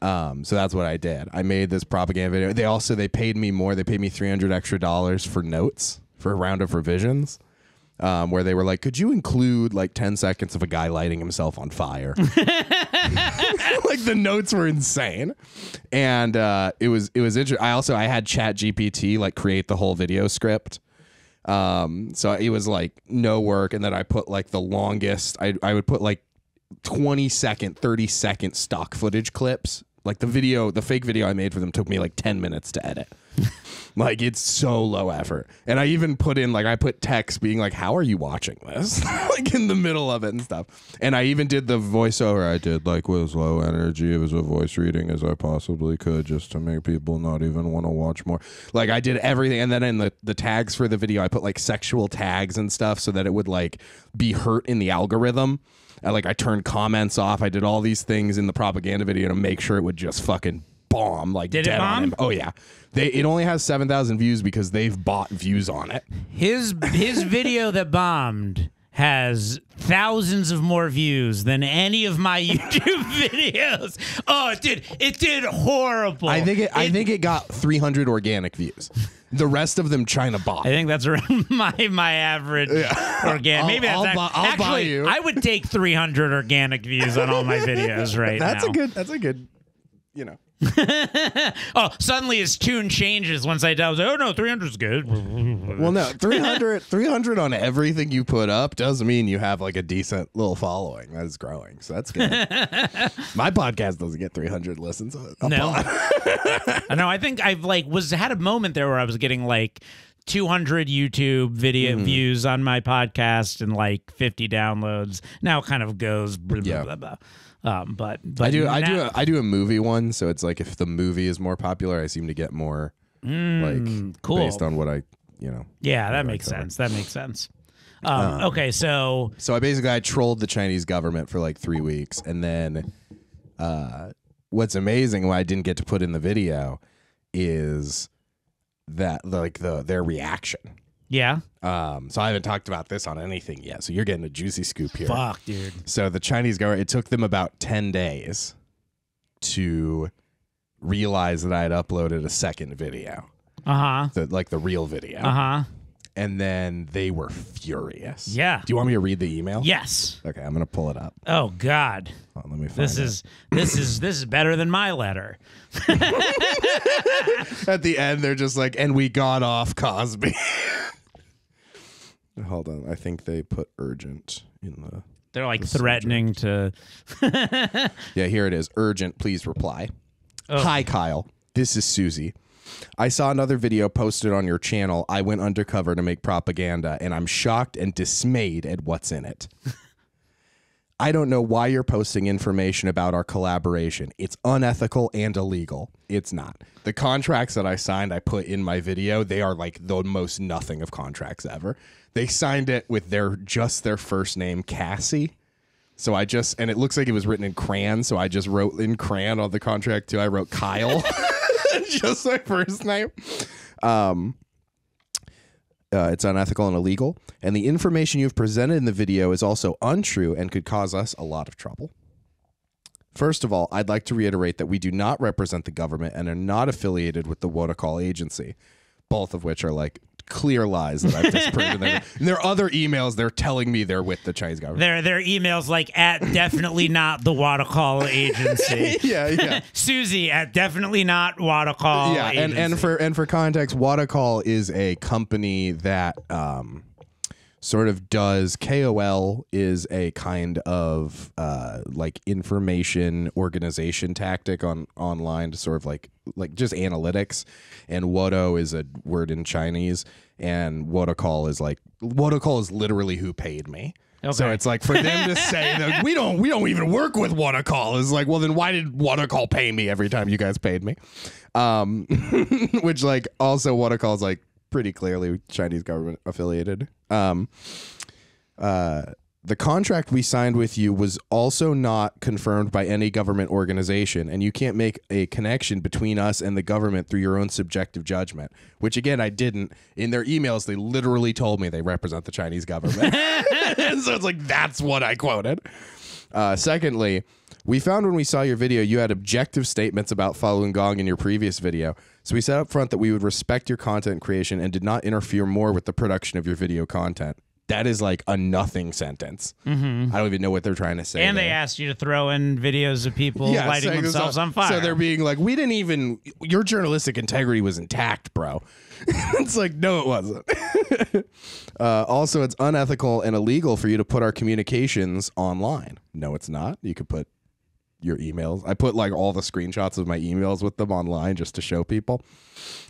Um, so that's what I did. I made this propaganda video. They also they paid me more. They paid me three hundred extra dollars for notes for a round of revisions um, where they were like, "Could you include like ten seconds of a guy lighting himself on fire?" like the notes were insane, and uh, it was it was interesting. I also I had Chat GPT like create the whole video script. Um, so it was like no work, and then I put like the longest. I I would put like 20 second, 30 second stock footage clips. Like the video, the fake video I made for them took me like 10 minutes to edit. like it's so low effort. And I even put in like I put text being like, How are you watching this? like in the middle of it and stuff. And I even did the voiceover I did like with as low energy as a voice reading as I possibly could just to make people not even want to watch more. Like I did everything and then in the, the tags for the video I put like sexual tags and stuff so that it would like be hurt in the algorithm. I, like I turned comments off. I did all these things in the propaganda video to make sure it would just fucking bomb. Like Did it dead on bomb? Oh yeah, they it only has seven thousand views because they've bought views on it. His his video that bombed has thousands of more views than any of my YouTube videos. Oh, it did. It did horrible. I think it, I think it got three hundred organic views. The rest of them China bought. I think that's around my my average organic. I'll- Maybe that's I'll buy- I'll buy actually you. I would take 300 organic views on all my videos right That's now. a good. That's a good. You know. Oh, suddenly his tune changes once I tell him, "Oh no, 300 is good." Well, no, 300, 300 on everything you put up does mean you have like a decent little following that is growing. So that's good. My podcast doesn't get 300 listens. a- No. pod. I. I think I've like was had a moment there where I was getting like 200 YouTube video Mm-hmm. views on my podcast and like 50 downloads. Now it kind of goes blah blah Yeah. blah. blah. Um, but, but I do. I do. A, I do a movie one, so it's like if the movie is more popular, I seem to get more like cool. based on what I, you know. yeah, that makes sense. That makes sense. Um, okay, so So I basically I trolled the Chinese government for like three weeks, and then uh, what's amazing, what I didn't get to put in the video, is that like the their reaction. Yeah, Um, so I haven't talked about this on anything yet. So you're getting a juicy scoop here. fuck, dude. So the Chinese government, it took them about 10 days to realize that I had uploaded a second video, Uh huh. like the real video. Uh huh. and then they were furious. Yeah. Do you want me to read the email? Yes. Okay, I'm gonna pull it up. Oh God. Let me find This it. is this is this is better than my letter. at the end. They're just like, and we got off Cosby. Hold on, I think they put urgent in the. They're like threatening to. Yeah, here it is. Urgent, please reply. Oh. Hi, Kyle. This is Susie. I saw another video posted on your channel. I went undercover to make propaganda, and I'm shocked and dismayed at what's in it. I don't know why you're posting information about our collaboration. It's unethical and illegal. It's not. The contracts that I signed, I put in my video. They are like the most nothing of contracts ever. They signed it with their just their first name, Cassie. So I just and it looks like it was written in crayon. So I just wrote in crayon on the contract too. I wrote Kyle, just my first name. Um, uh, it's unethical and illegal, and the information you've presented in the video is also untrue and could cause us a lot of trouble. First of all, I'd like to reiterate that we do not represent the government and are not affiliated with the Wotacall agency, both of which are like clear lies that I've disproven. There- and there are other emails they're telling me they're with the Chinese government. Their their emails like at definitely not the Watercall agency. yeah, yeah. Susie at definitely not Watercall. yeah, and, and for and for context, Watercall is a company that um, sort of does KOL is a kind of uh, like information organization tactic on online to sort of like like just analytics, and Wodo is a word in Chinese, and Wotacall is like Wotacall is literally who paid me. So it's like for them to say that we don't we don't even work with Wotacall is like, well then why did Wotacall pay me every time you guys paid me? Um, which like also Wotacall is like pretty clearly Chinese government affiliated. Um, uh, the contract we signed with you was also not confirmed by any government organization, and you can't make a connection between us and the government through your own subjective judgment. Which again, I didn't. In their emails, they literally told me they represent the Chinese government, and so it's like that's what I quoted. Uh, secondly, we found when we saw your video, you had objective statements about Falun Gong in your previous video. So we said up front that we would respect your content creation and did not interfere more with the production of your video content. That is like a nothing sentence. I don't even know what they're trying to say. and they asked you to throw in videos of people Yeah, lighting themselves on fire. So they're being like, we didn't even, your journalistic integrity was intact, bro. it's like, no, it wasn't. uh, also, it's unethical and illegal for you to put our communications online. No, it's not. You could put your emails. I put like all the screenshots of my emails with them online just to show people.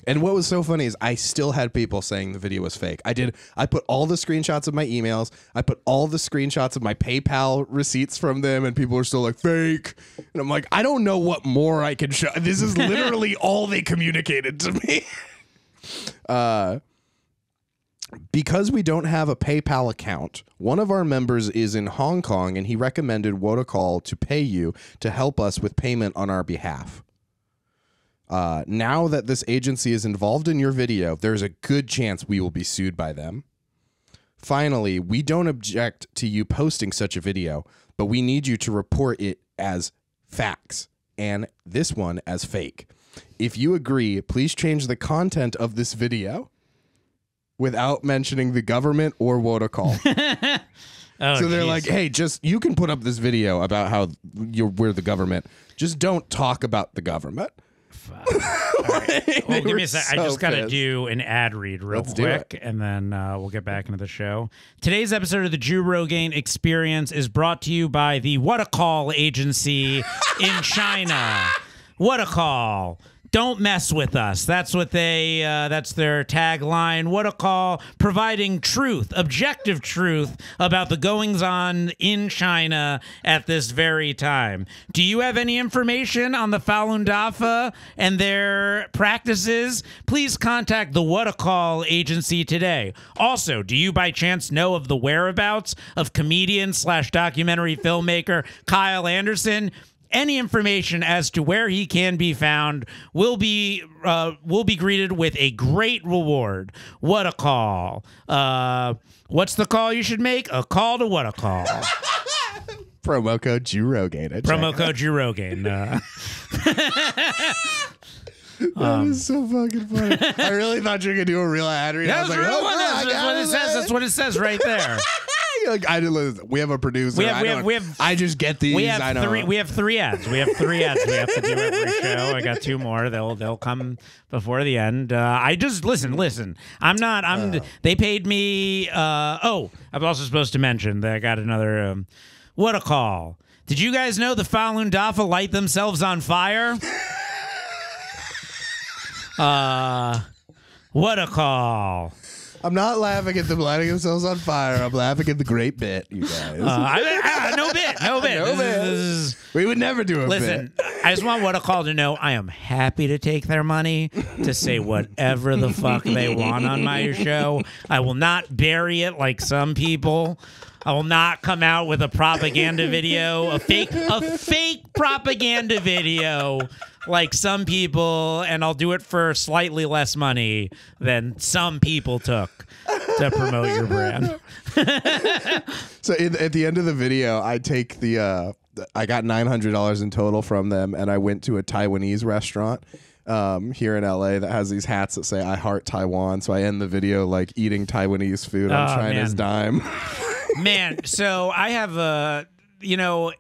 And what was so funny is I still had people saying the video was fake. I did. I put all the screenshots of my emails. I put all the screenshots of my PayPal receipts from them, and people are still like fake. And I'm like, I don't know what more I can show. This is literally all they communicated to me. Uh, because we don't have a PayPal account, one of our members is in Hong Kong, and he recommended Wotacall to pay you to help us with payment on our behalf. Uh, now that this agency is involved in your video, there's a good chance we will be sued by them. Finally, we don't object to you posting such a video, but we need you to report it as facts and this one as fake. If you agree, please change the content of this video without mentioning the government or Wotacall. oh, so they're jeez. like, "Hey, just you can put up this video about how you're we're the government. Just don't talk about the government." Well, give me a sec. I just got to do an ad read real Let's quick, and then uh, we'll get back into the show. Today's episode of the Jew Rogaine Experience is brought to you by the What a Call agency in China. What a call. Don't mess with us. That's what they. Uh, that's their tagline. What a call! Providing truth, objective truth about the goings on in China at this very time. Do you have any information on the Falun Dafa and their practices? Please contact the What a Call agency today. Also, do you by chance know of the whereabouts of comedian slash documentary filmmaker Kyle Anderson? Any information as to where he can be found will be uh, will be greeted with a great reward. What a call! Uh, what's the call you should make? A call to what a call. promo code at Promo code Jew Rogaine. Uh, That is so fucking funny. I really thought you were gonna do a real ad read. I That's, was like, real oh, one. yeah, I what it says. That's what it says right there. Like, I. We have a producer. We have- I we have- we have- I just get these. We I have don't. three. We have three ads. We have three ads. We have to do every show. I got two more. They'll they'll come before the end. Uh, I just listen. Listen. I'm not. I'm. they paid me. Uh, oh, I'm also supposed to mention that I got another. Um, what a call! Did you guys know the Falun Dafa light themselves on fire? uh, what a call! I'm not laughing at them lighting themselves on fire. I'm laughing at the great bit, you guys. Uh, I, I- no bit. No bit. No bit. is- we would never do a Listen, bit. I just want what a call to know. I am happy to take their money to say whatever the fuck they want on my show. I will not bury it like some people. I will not come out with a propaganda video, a fake, a fake propaganda video like some people, and I'll do it for slightly less money than some people took to promote your brand. So in, at the end of the video, I take the. Uh, I got nine hundred dollars in total from them, and I went to a Taiwanese restaurant um, here in LA that has these hats that say "I heart Taiwan." So I end the video like eating Taiwanese food on Oh, China's man. dime. Man, so I have a, you know,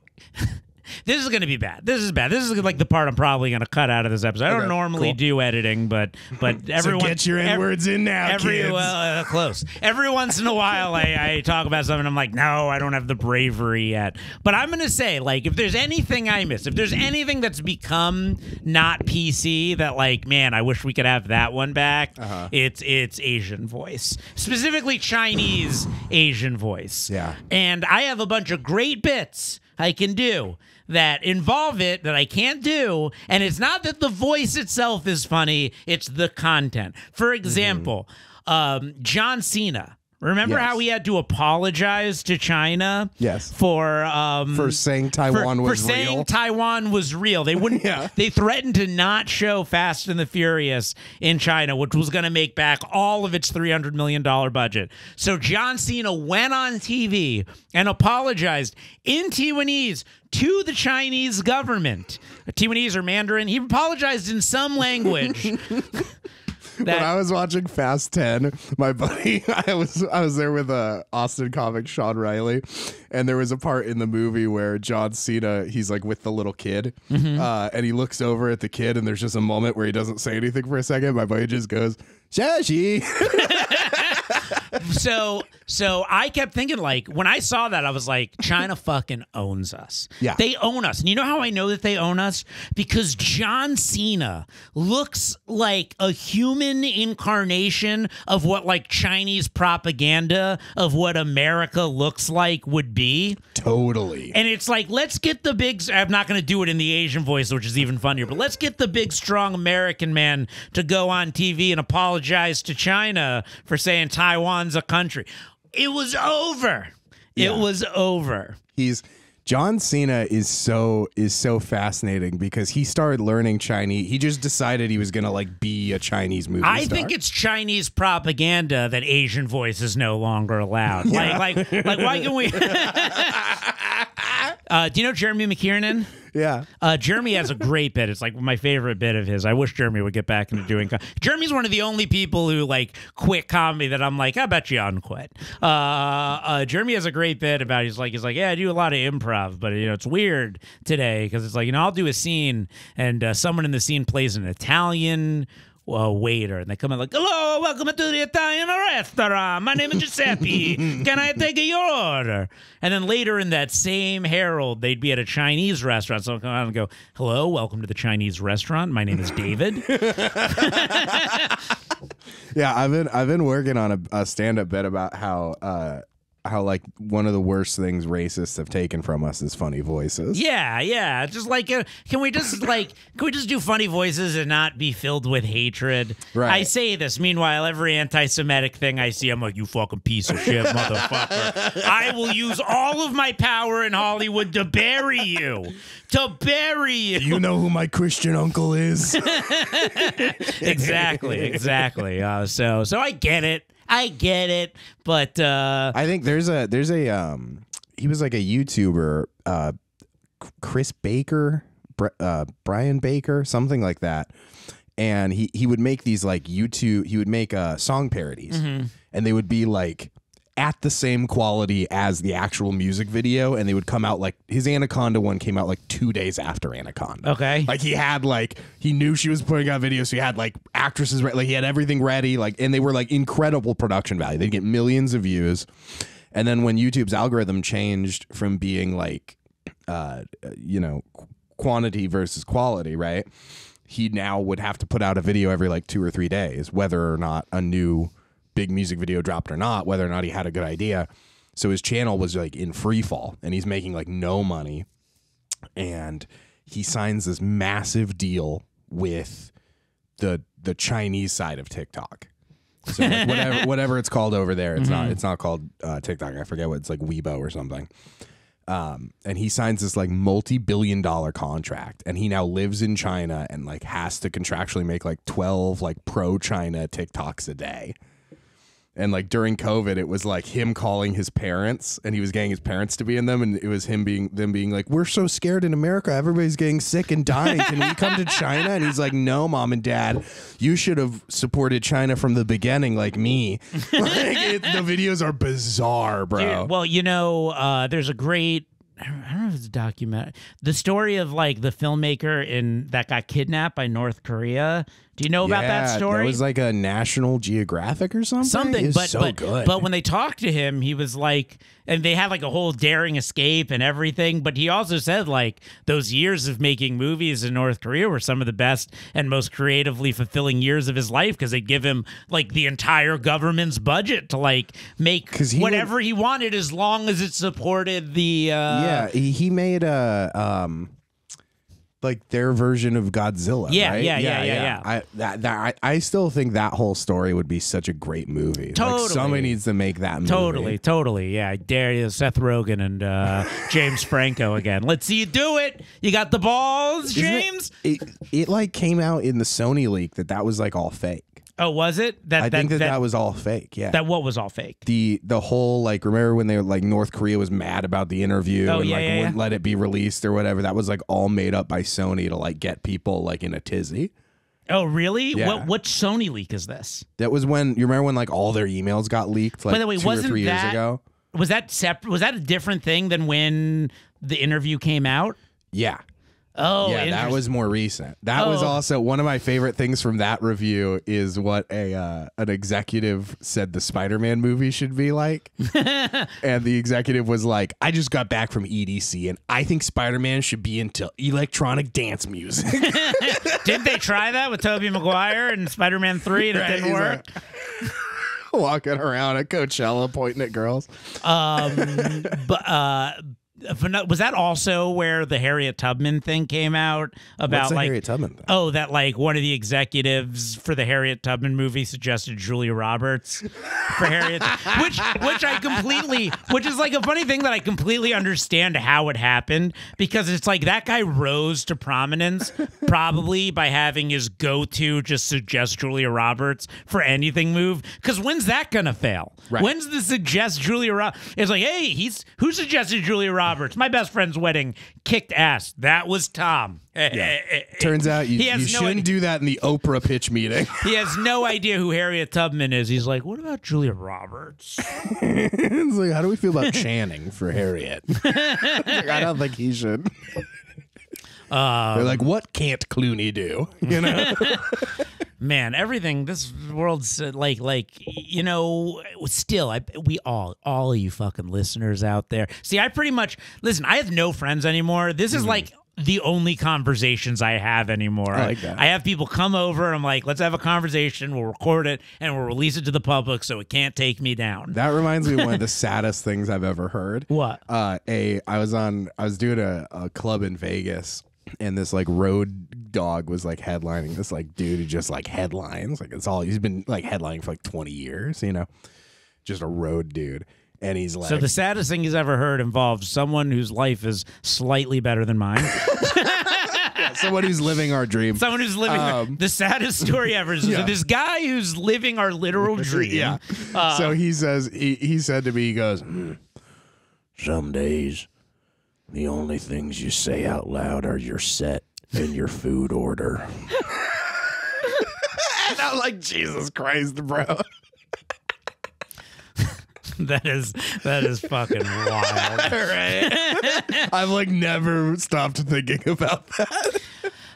this is going to be bad. This is bad. This is like the part I'm probably going to cut out of this episode. I don't Okay, normally cool. do editing, but but everyone get your N-words in now, Every kids. uh, close. Every once in a while, I, I talk about something. I'm like, no, I don't have the bravery yet. But I'm going to say, like, if there's anything I miss, if there's anything that's become not PC, that like, man, I wish we could have that one back. Uh-huh. It's it's Asian voice, specifically Chinese Asian voice. Yeah. And I have a bunch of great bits I can do that involve it that I can't do. And it's not that the voice itself is funny, it's the content. For example, um, John Cena. Remember Yes. how he had to apologize to China? Yes. For um For saying Taiwan for was saying real. Taiwan was real. They wouldn't. Yeah. They threatened to not show Fast and the Furious in China, which was going to make back all of its three hundred million dollar budget. So John Cena went on TV and apologized in Taiwanese to the Chinese government. Taiwanese or Mandarin. He apologized in some language. when I was watching Fast Ten, my buddy, I was I was there with uh, Austin comic Sean Riley, and there was a part in the movie where John Cena he's like with the little kid, Mm-hmm. uh, and he looks over at the kid, and there's just a moment where he doesn't say anything for a second. My buddy just goes, "Shashi." so so I kept thinking like when I saw that I was like China fucking owns us. Yeah. They own us. And you know how I know that they own us? Because John Cena looks like a human incarnation of what like Chinese propaganda of what America looks like would be. totally. And it's like, let's get the big. I'm not going to do it in the Asian voice, which is even funnier, but let's get the big, strong American man to go on TV and apologize to China for saying Taiwan's a country. It was over. Yeah. It was over. He's John Cena is so is so fascinating because he started learning Chinese. He just decided he was gonna like be a Chinese movie I star. think it's Chinese propaganda that Asian voice is no longer allowed. Like, like, like, why can we? uh, do you know Jeremy McKiernan? yeah. Uh, Jeremy has a great bit. It's like my favorite bit of his. I wish Jeremy would get back into doing. Com- Jeremy's one of the only people who like quit comedy that I'm like, I bet you unquit. Uh, uh, Jeremy has a great bit about. He's like, he's like, yeah, I do a lot of improv, but you know, it's weird today because it's like, you know, I'll do a scene and uh, someone in the scene plays an Italian uh, waiter, and they come in like, "Hello, welcome to the Italian restaurant. My name is Giuseppe. Can I take your order?" And then later in that same Herald, they'd be at a Chinese restaurant. So I'll come out and go, "Hello, welcome to the Chinese restaurant. My name is David." Yeah, I've been I've been working on a, a stand up bit about how uh how like one of the worst things racists have taken from us is funny voices. yeah, yeah. Just like, uh, can we just like, can we just do funny voices and not be filled with hatred? Right. I say this. Meanwhile, every anti-Semitic thing I see, I'm like, you fucking piece of shit, motherfucker. I will use all of my power in Hollywood to bury you, to bury you. You know who my Christian uncle is? exactly, exactly. Uh, so, so I get it. I get it. But uh, I think there's a there's a um he was like a YouTuber uh Chris Baker uh Brian Baker something like that and he he would make these like YouTube. He would make uh, song parodies, Mm-hmm. and they would be like at the same quality as the actual music video, and they would come out like his Anaconda one came out like two days after Anaconda. Okay. Like he had like he knew she was putting out videos, so he had like actresses re- like he had everything ready, like and they were like incredible production value. They'd get millions of views. And then when YouTube's algorithm changed from being like uh you know quantity versus quality, right? He now would have to put out a video every like two or three days, whether or not a new big music video dropped or not, whether or not he had a good idea. So his channel was like in free fall and he's making like no money and he signs this massive deal with the the Chinese side of TikTok. So like whatever whatever it's called over there, it's not it's not called uh, TikTok. I forget what it's like Weibo or something. Um, and he signs this like multi-billion dollar contract and he now lives in China and like has to contractually make like 12 like pro China TikToks a day. And like during COVID, it was like him calling his parents, and he was getting his parents to be in them, and it was him being them being like, "We're so scared in America. Everybody's getting sick and dying. Can we come to China?" And he's like, "No, mom and dad, you should have supported China from the beginning, like me." like it, the videos are bizarre, bro. Dude, well, you know, uh, there's a great. I don't know if it's a document. The story of like the filmmaker in that got kidnapped by North Korea. Do you know about that Yeah, story? That was like a National Geographic or something. something but so but, good. but when they talked to him he was like and they had like a whole daring escape and everything but he also said like those years of making movies in north korea were some of the best and most creatively fulfilling years of his life because they give him like the entire government's budget to like make he whatever he wanted as long as it supported the uh yeah, he, he made a um like their version of Godzilla. Yeah, right? yeah, yeah, yeah, yeah. I that, that I, I still think that whole story would be such a great movie. Like, Totally. somebody needs to make that movie. Totally, totally. Yeah, I dare you, Seth Rogen and uh, James Franco again. Let's see you do it. You got the balls, Isn't it- James? It, it like came out in the Sony leak that that was like all fake. Oh, was it? That I that, think that, that, that was all fake. Yeah. that what was all fake? the the whole like remember when they were like North Korea was mad about the interview Oh, and yeah, like yeah, wouldn't yeah. let it be released or whatever that was like all made up by Sony to like get people like in a tizzy. Oh, really? Yeah. What what Sony leak is this? That was when you remember when like all their emails got leaked like By the way, two wasn't three years that- ago. Was that separate? Was that a different thing than when the interview came out? Yeah. Oh, yeah, that was more recent. That was Oh. also one of my favorite things from that review is what a uh, an executive said the Spider-Man movie should be like. and the executive was like, "I just got back from EDC and I think Spider-Man should be into electronic dance music." Didn't they try that with Tobey Maguire and Spider Man Three? and It Right, didn't work. Walking around at Coachella pointing at girls. Um, but uh, was that also where the Harriet Tubman thing came out about What's the like Harriet Tubman thing? Oh, that like one of the executives for the Harriet Tubman movie suggested Julia Roberts for Harriet, which which I completely, which is like a funny thing that I completely understand how it happened because it's like that guy rose to prominence probably by having his go-to just suggest Julia Roberts for anything move. Because when's that gonna fail? Right. When's the suggest Julia Roberts? It's like, hey, he's who suggested Julia Roberts? My best friend's wedding kicked ass. That was Tom. Turns out you, you no shouldn't idea. do that in the Oprah pitch meeting. He has no idea who Harriet Tubman is. He's like, what about Julia Roberts? it's like, how do we feel about Channing for Harriet? Like, I don't think he should. Um, They're like, what can't Clooney do? You know? Man, everything. This world's uh, like, like you know. Still, I we all, all of you fucking listeners out there. See, I pretty much listen. I have no friends anymore. This is like. The only conversations I have anymore. I like that. I have people come over and I'm like, let's have a conversation. We'll record it and we'll release it to the public so it can't take me down. that reminds me of one of the saddest things I've ever heard. What? Uh, a I was on I was doing a, a club in Vegas and this like road dog was like headlining this like dude who just like headlines like it's all he's been like headlining for like 20 years you know just a road dude and he's like So the saddest thing he's ever heard involves someone whose life is slightly better than mine. someone who's living our dream someone who's living Um, the saddest story ever. is Yeah. This guy who's living our literal dream. Yeah. Uh, so he says he, he said to me, he goes, "Hmm, Some days the only things you say out loud are your set and your food order. and I'm like, Jesus Christ, bro. that is that is fucking wild. right. I've like never stopped thinking about that.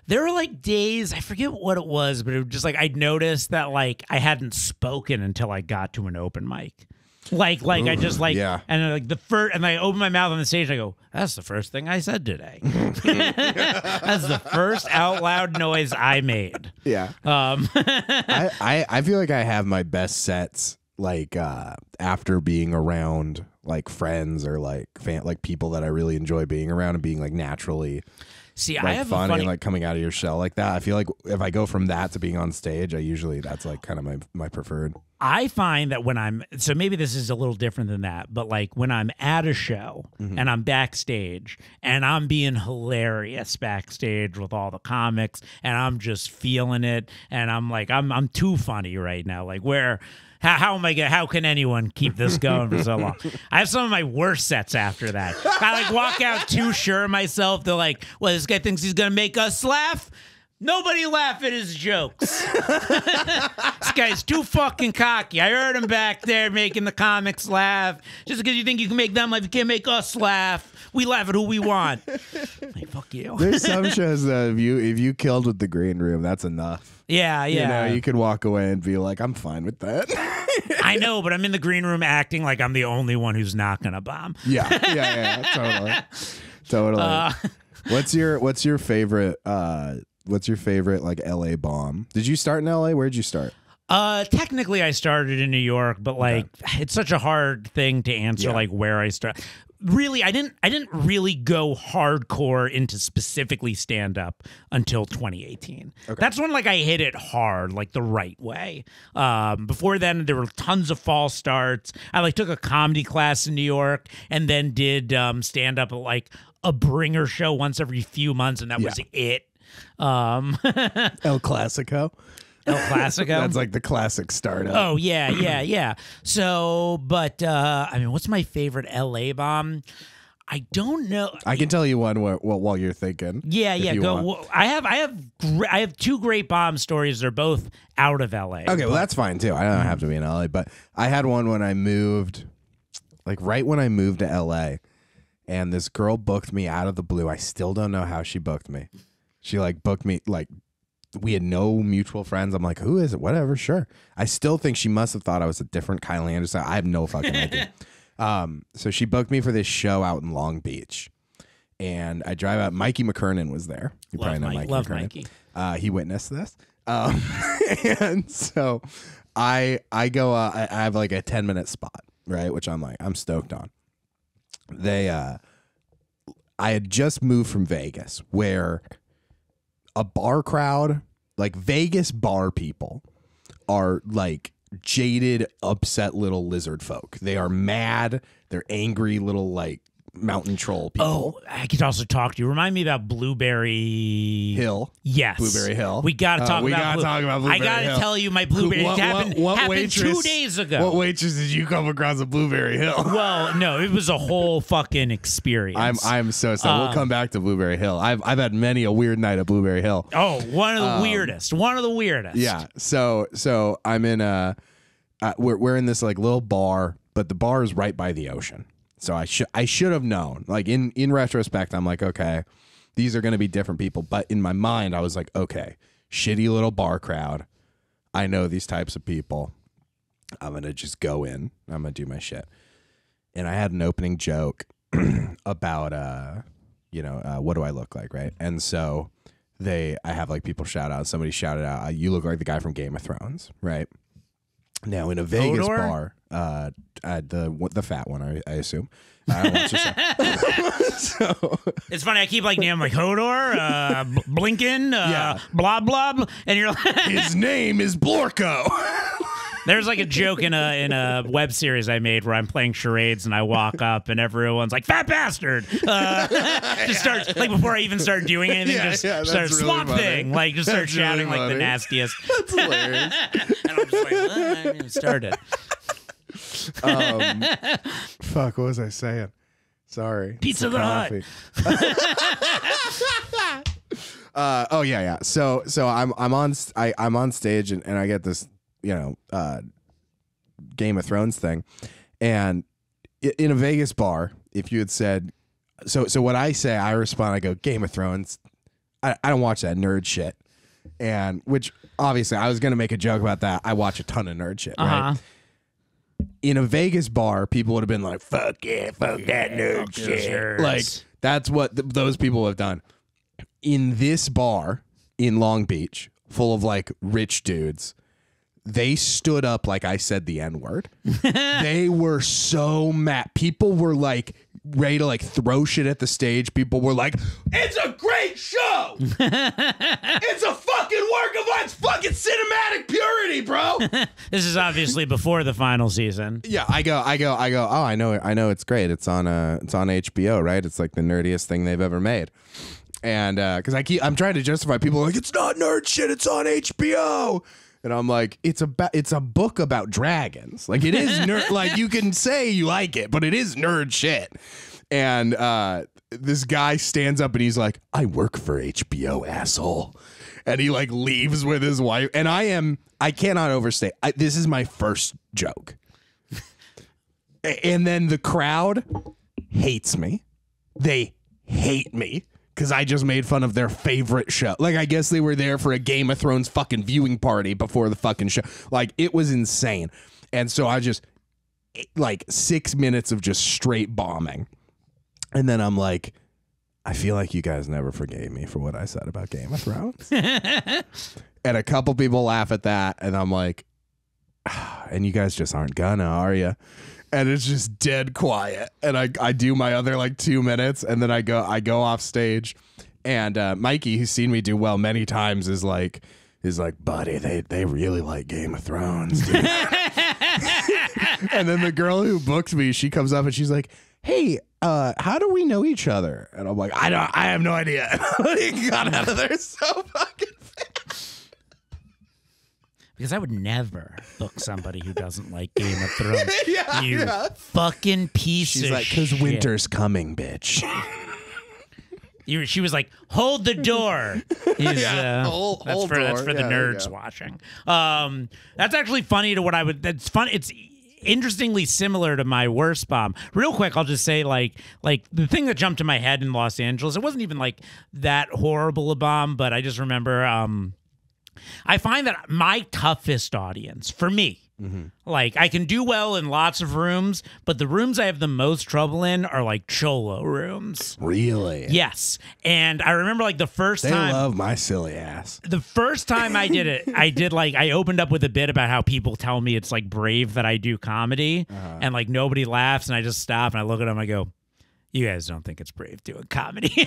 There were like days, I forget what it was, but it was just like I noticed that like I hadn't spoken until I got to an open mic. Like, like I just like, yeah. and like the first, and I open my mouth on the stage. I go, "That's the first thing I said today." That's the first out loud noise I made. Yeah. Um, I, I, I feel like I have my best sets like uh after being around like friends or like fan like people that I really enjoy being around and being like naturally see, I like have a funny funny. and like coming out of your shell like that. I feel like if I go from that to being on stage, I usually that's like kind of my my preferred. I find that when I'm so maybe this is a little different than that, but like when I'm at a show Mm-hmm. and I'm backstage and I'm being hilarious backstage with all the comics and I'm just feeling it and I'm like I'm I'm too funny right now. Like where how, how am I gonna how can anyone keep this going for so long? I have some of my worst sets after that. I like walk out too sure of myself. They're like, well, this guy thinks he's gonna make us laugh. Nobody laugh at his jokes. this guy's too fucking cocky. I heard him back there making the comics laugh. Just because you think you can make them laugh, you can't make us laugh. We laugh at who we want. Like, fuck you. There's some shows that if you if you killed with the green room, that's enough. Yeah, yeah. You know, you could walk away and be like, I'm fine with that. I know, but I'm in the green room acting like I'm the only one who's not gonna bomb. yeah, yeah, yeah, totally, totally. Uh, what's your What's your favorite? uh What's your favorite like L.A. bomb? Did you start in L.A.? Where'd you start? Uh, technically, I started in New York, but like, it's such a hard thing to answer. Yeah. Like where I start. Really, I didn't. I didn't really go hardcore into specifically stand up until 2018. Okay. That's when like I hit it hard, like the right way. Um, before then, there were tons of false starts. I like took a comedy class in New York and then did um, stand up at like a bringer show once every few months, and that was it. Um, El Clasico. El Clasico. That's like the classic startup. Oh yeah, yeah, yeah. So, but uh I mean, what's my favorite LA bomb? I don't know. I can tell you one while, while while you're thinking. Yeah, yeah. Go. want. well, I have, I have, gr- I have two great bomb stories. They're both out of LA. Okay, well that's fine too. I don't have to be in LA, but I had one when I moved, like right when I moved to LA, and this girl booked me out of the blue. I still don't know how she booked me. She like booked me like we had no mutual friends. I'm like, who is it? Whatever, sure. I still think she must have thought I was a different Kylie Anderson. I have no fucking idea. Um, so she booked me for this show out in Long Beach. And I drive out. Mikey McKernan was there. You Love probably know Mike- Mikey love McKernan. Mikey. Uh, he witnessed this. Um, and so I I go uh, I, I have like a 10 minute spot, right? Which I'm like, I'm stoked on. They uh I had just moved from Vegas where a bar crowd, like Vegas bar people, are like jaded, upset little lizard folk. They are mad. They're angry little like mountain troll people. Oh, I could also talk to you. Remind me about Blueberry Hill. Yes, Blueberry Hill. We got to Uh, talk. we about gotta Blue- talk about I got to tell you, my Blueberry What- happened, what- what happened waitress- two days ago. What waitress did you come across at Blueberry Hill? well, no, it was a whole fucking experience. I'm I'm so sorry. we'll Um, come back to Blueberry Hill. I've I've had many a weird night at Blueberry Hill. oh, one of the weirdest. One of the weirdest. Um, Yeah. So so I'm in a uh, we're we're in this like little bar, but the bar is right by the ocean. So I should I should have known. Like in in retrospect, I'm like, okay, these are going to be different people. But in my mind, I was like, okay, shitty little bar crowd. I know these types of people. I'm gonna just go in. I'm gonna do my shit. And I had an opening joke about uh, you know, uh, what do I look like, right? And so they, I have like people shout out. Somebody shouted out, uh, "You look like the guy from Game of Thrones," right? Now in a Vegas Hodor? bar, uh, uh, the the fat one, I, I assume. I don't want you to say. so It's funny. I keep like naming like Hodor, uh, Blinken, uh, Yeah. blah blah, blah, and you're like, his name is Blorko. there's like a joke in a in a web series I made where I'm playing charades and I walk up and everyone's like fat bastard. Uh, just start like before I even start doing anything, Yeah, just yeah, start really swamp funny. thing, like just start That's really shouting like the nastiest. That's hilarious. and I'm just like, "Well, I didn't even start it. Um, fuck, what was I saying? Sorry. Pizza the Hut. Uh, oh yeah, yeah. So so I'm I'm on I I'm on stage and, and I get this you know uh, Game of Thrones thing, and in a Vegas bar, if you had said so so what I say, I respond, I go Game of Thrones. I, I don't watch that nerd shit, and which obviously I was gonna make a joke about that. I watch a ton of nerd shit, Uh right? in a Vegas bar, people would have been like, "Fuck yeah, fuck that nerd those shit." Like that's what th- those people have done. In this bar in Long Beach, full of like rich dudes, they stood up like I said the N word. they were so mad. People were like ready to like throw shit at the stage. People were like, "It's a great show. it's a fucking work of art. It's fucking cinematic purity, bro." This is obviously before the final season. Yeah, I go, I go, I go. Oh, I know, I know. It's great. It's on, uh, it's on HBO, right? It's like the nerdiest thing they've ever made. And because I keep, I'm trying to justify people like it's not nerd shit. It's on HBO. And I'm like, it's a it's a book about dragons. Like it is nerd. like you can say you like it, but it is nerd shit. And uh, this guy stands up and he's like, I work for HBO, asshole. And he like leaves with his wife. And I am, I cannot overstate. I, this is my first joke. And then the crowd hates me. They hate me because I just made fun of their favorite show. Like, I guess they were there for a Game of Thrones fucking viewing party before the fucking show. Like, it was insane. And so I just, like, six minutes of just straight bombing. And then I'm like, I feel like you guys never forgave me for what I said about Game of Thrones. and a couple people laugh at that. And I'm like, "Ah, and you guys just aren't gonna, are you? And it's just dead quiet. And I, I do my other like two minutes, and then I go I go off stage, and uh, Mikey, who's seen me do well many times, is like is like, buddy, they they really like Game of Thrones. and then the girl who booked me, she comes up and she's like, "Hey, uh, how do we know each other?" And I'm like, "I don't, I have no idea." I got out of there so fucking. Because I would never book somebody who doesn't like Game of Thrones. Yeah, you yeah. fucking piece She's of like, "Cause winter's coming, bitch." You, she was like, "Hold the door." He's, Yeah, uh, hold- that's hold for that's for the Yeah, there nerds go. watching. Um, that's actually funny to what I would. That's fun. It's interestingly similar to my worst bomb. Real quick, I'll just say like like the thing that jumped to my head in Los Angeles. It wasn't even like that horrible a bomb, but I just remember. Um, I find that my toughest audience for me. Mm-hmm. Like I can do well in lots of rooms, but the rooms I have the most trouble in are like cholo rooms. really? Yes. And I remember like the first They time They love my silly ass. the first time I did it, I did like I opened up with a bit about how people tell me it's like brave that I do comedy uh-huh. and like nobody laughs and I just stop and I look at them I go you guys don't think it's brave doing comedy.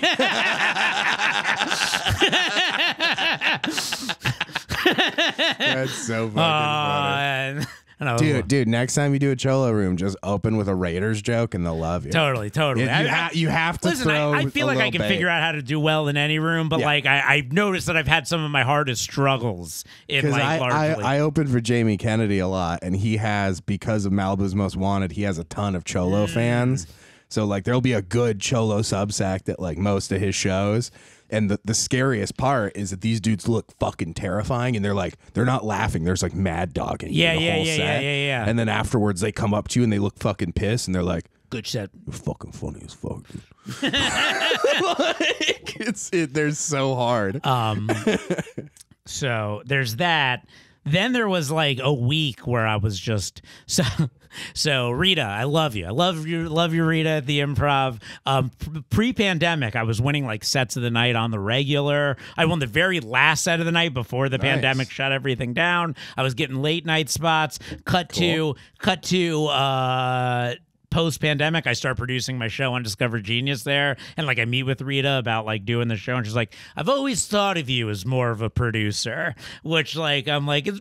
That's so fucking Uh, and Dude, dude, next time you do a cholo room, just open with a Raiders joke and they'll love you. totally, totally. You, you I- ha- you have to Listen, throw. I, I feel like I can bait. figure out how to do well in any room, but Yeah. like I, I've noticed that I've had some of my hardest struggles in like I, largely. I, I opened for Jamie Kennedy a lot, and he has because of Malibu's Most Wanted, he has a ton of Cholo Mm. fans. So like, there'll be a good Cholo subsect at like most of his shows. And the, the scariest part is that these dudes look fucking terrifying, and they're like they're not laughing. There's like mad dogging. you Yeah, the yeah, whole yeah, set. yeah, yeah, yeah. And then afterwards, they come up to you and they look fucking pissed, and they're like, Good shit. You're fucking funny as fuck. dude." like, it's it. They're so hard. Um, so there's that. Then there was like a week where I was just so. So Rita, I love you. I love you. Love you, Rita, at the Improv. Um, pre-pandemic, I was winning like sets of the night on the regular. I won the very last set of the night before the pandemic shut everything down. I was getting late night spots. Cut to cut to. uh post pandemic, I start producing my show on Discover Genius there. And like I meet with Rita about like doing the show. And she's like, I've always thought of you as more of a producer, which like I'm like, it's,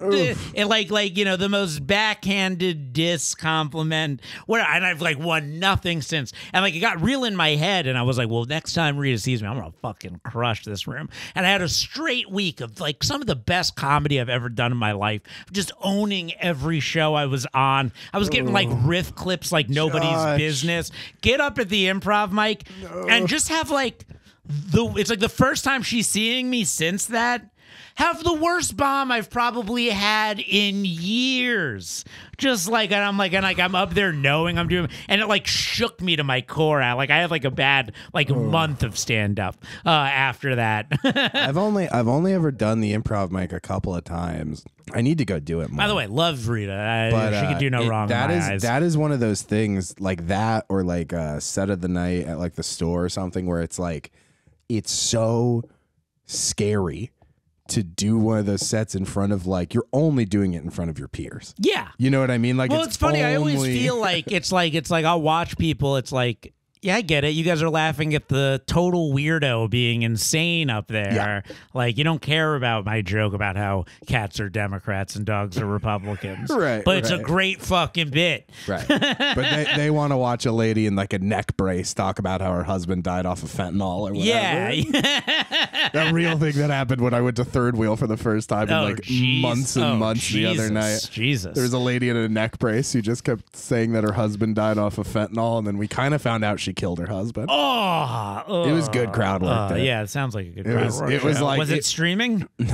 and like, like, you know, the most backhanded diss compliment where, and I've like won nothing since. And like it got real in my head. And I was like, well, next time Rita sees me, I'm going to fucking crush this room. And I had a straight week of like some of the best comedy I've ever done in my life, just owning every show I was on. I was getting like riff clips like nobody's Josh. business. Get up at the improv mic and just have like the it's like the first time she's seeing me since that have the worst bomb I've probably had in years. Just like and I'm like and like I'm up there knowing I'm doing and it like shook me to my core. I like I had like a bad like month of stand up uh, after that. I've only I've only ever done the improv mic a couple of times. I need to go do it more. By the way, love Rita. I, but she uh, could do no it- wrong. That is eyes. that is one of those things like that, or like a set of the night at like the store or something, where it's like it's so scary to do one of those sets in front of like you're only doing it in front of your peers. yeah. You know what I mean? Like Well, it's, funny. I always feel like it's like it's like I'll watch people. It's like, yeah, I get it. You guys are laughing at the total weirdo being insane up there. Yeah. Like you don't care about my joke about how cats are Democrats and dogs are Republicans. Right, But it's a great fucking bit. Right. but they, they want to watch a lady in like a neck brace talk about how her husband died off of fentanyl or whatever. Yeah. that real thing that happened when I went to third wheel for the first time oh, in like jeez. months and Oh, months the other night. Jesus. There was a lady in a neck brace who just kept saying that her husband died off of fentanyl, and then we kind of found out she killed her husband. Oh, It was good crowd work uh, yeah, it sounds like a good It crowd was- work it was show. like- was it, it- streaming?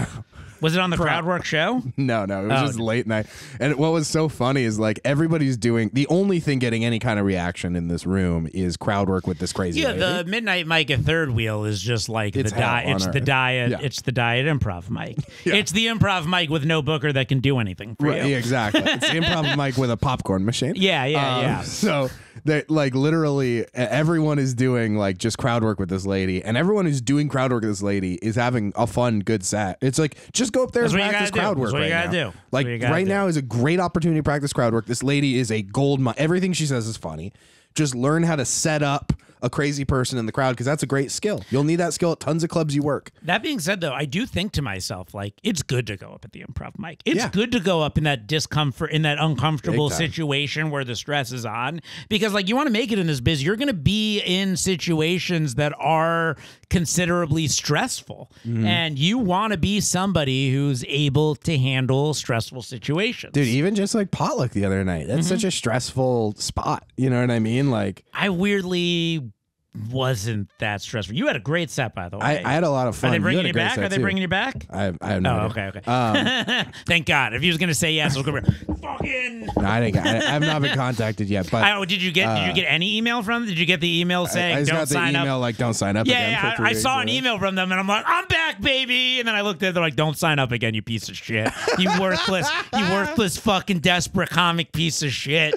Was it on the crowd work show? No, no, it was Oh. just late night. And what was so funny is like everybody's doing the only thing getting any kind of reaction in this room is crowd work with this crazy Yeah, lady. the midnight mic at third wheel is just like It's the diet. It's the diet. Yeah. It's the diet improv mic. Yeah. It's the improv mic with no booker that can do anything for Right, you. yeah, exactly. It's the improv mic with a popcorn machine. Yeah, yeah, Um, yeah. So they like literally everyone is doing like just crowd work with this lady, and everyone who's doing crowd work with this lady is having a fun, good set. It's like just go up there That's and practice do. crowd That's work. what you right gotta now. do. Like gotta right do. now is a great opportunity to practice crowd work. This lady is a gold mine. Everything she says is funny. Just learn how to set up a crazy person in the crowd because that's a great skill. You'll need that skill at tons of clubs you work. That being said, though, I do think to myself, like, it's good to go up at the improv mic. It's Yeah. good to go up in that discomfort, in that uncomfortable situation where the stress is on. Because, like, you want to make it in this biz, you're going to be in situations that are considerably stressful. Mm-hmm. And you want to be somebody who's able to handle stressful situations. Dude, even just like potluck the other night, that's Mm-hmm. such a stressful spot. You know what I mean? Like, I weirdly wasn't that stressful. You had a great set, by the way. I, I had a lot of fun. Are they bringing a you back? Are they too. bringing you back? I, I have no Oh, idea. okay, okay. Um, Thank God. If he was going to say yes, I going to fucking. no, I, didn't, I, I have not been contacted yet, but I, oh, did you get? did you get any email from? them? Did you get the email saying I just don't got the sign email up? like don't sign up Yeah, again. yeah. I, I saw an email from them, and I'm like, I'm back, baby. And then I looked at it, they're like, don't sign up again, you piece of shit. You worthless, you worthless, fucking desperate comic piece of shit.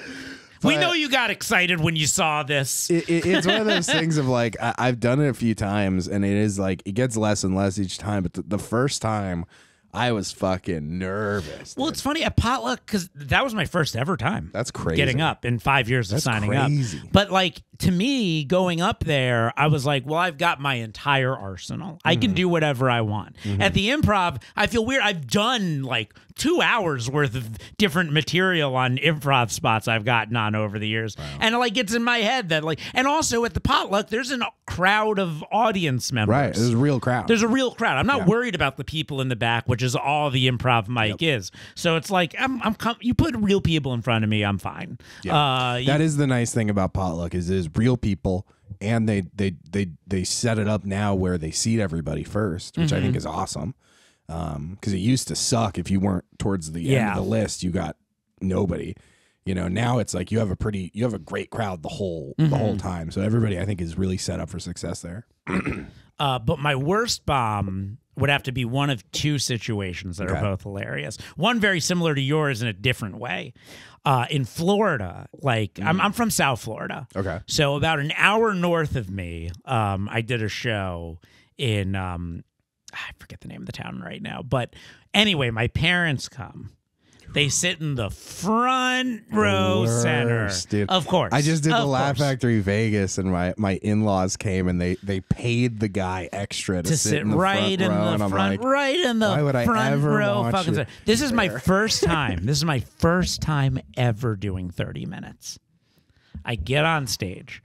We know you got excited when you saw this. It, it, it's one of those things of like I, I've done it a few times, and it is like it gets less and less each time. But the, the first time, I was fucking nervous. well, dude. it's funny at potluck because that was my first ever time. That's crazy. getting up in five years of signing crazy. up. But like to me, going up there, I was like, well, I've got my entire arsenal. I Mm-hmm. can do whatever I want. At the improv, I feel weird. I've done like two hours worth of different material on improv spots I've gotten on over the years. And it like it's in my head that like and also at the potluck, there's a crowd of audience members. right. There's a real crowd. There's a real crowd. I'm not Yeah. worried about the people in the back, which is all the improv mic is. So it's like I'm, I'm com- you put real people in front of me, I'm fine. Uh, you- that is the nice thing about potluck is it is real people and they they they they set it up now where they seat everybody first which i Mm-hmm. think is awesome um because it used to suck if you weren't towards the end of the list you got nobody you know now it's like you have a pretty you have a great crowd the whole the Mm-hmm. whole time so everybody i think is really set up for success there Uh, but my worst bomb would have to be one of two situations that are both hilarious. One very similar to yours in a different way. Uh, in Florida, like I'm, I'm from South Florida. okay So about an hour north of me, um, I did a show in um, I forget the name of the town right now, but anyway, my parents come. They sit in the front row Worst, center. dude. Of course. I just did the Laugh. Factory Vegas, and my, my in laws came and they they paid the guy extra to, to sit, sit in the right front in the front, like, right in the why would I front ever row. Fucking sit- This is my first time. This is my first time ever doing 30 minutes. I get on stage.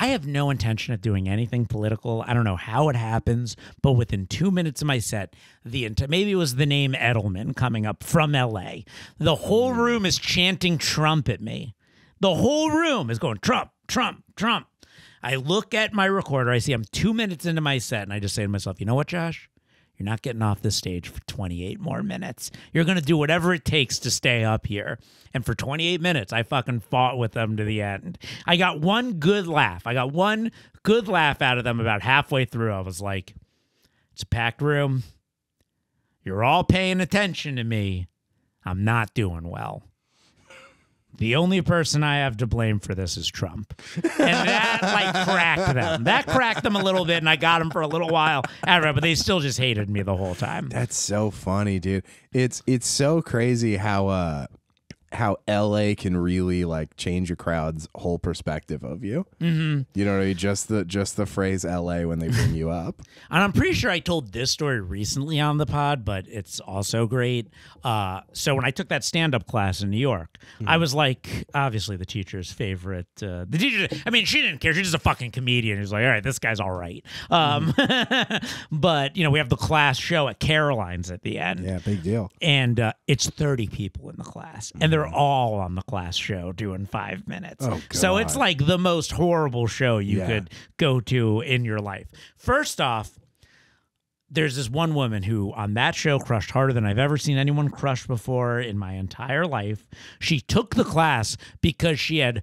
I have no intention of doing anything political. I don't know how it happens, but within two minutes of my set, the maybe it was the name Edelman coming up from LA. The whole hmm. room is chanting Trump at me. The whole room is going Trump, Trump, Trump. I look at my recorder, I see I'm two minutes into my set, and I just say to myself, you know what, Josh? You're not getting off the stage for 28 more minutes. You're going to do whatever it takes to stay up here. And for 28 minutes, I fucking fought with them to the end. I got one good laugh. I got one good laugh out of them about halfway through. I was like, it's a packed room. You're all paying attention to me. I'm not doing well. The only person I have to blame for this is Trump. And that like cracked them. That cracked them a little bit, and I got them for a little while but they still just hated me the whole time. That's so funny, dude. It's it's so crazy how uh how LA can really like change a crowd's whole perspective of you. Mm-hmm. You know what I mean? Just the just the phrase LA when they bring you up. And I'm pretty sure I told this story recently on the pod, but it's also great. Uh, so when I took that stand up class in New York, I was like, obviously the teacher's favorite. Uh, the teacher, I mean, she didn't care. She's just a fucking comedian who's like, all right, this guy's all right. Um, but you know, we have the class show at Caroline's at the end. Yeah, big deal. and uh, it's 30 people in the class and they're all on the class show doing five minutes Oh, so it's like the most horrible show you Yeah. could go to in your life first off there's this one woman who on that show crushed harder than I've ever seen anyone crush before in my entire life. She took the class because she had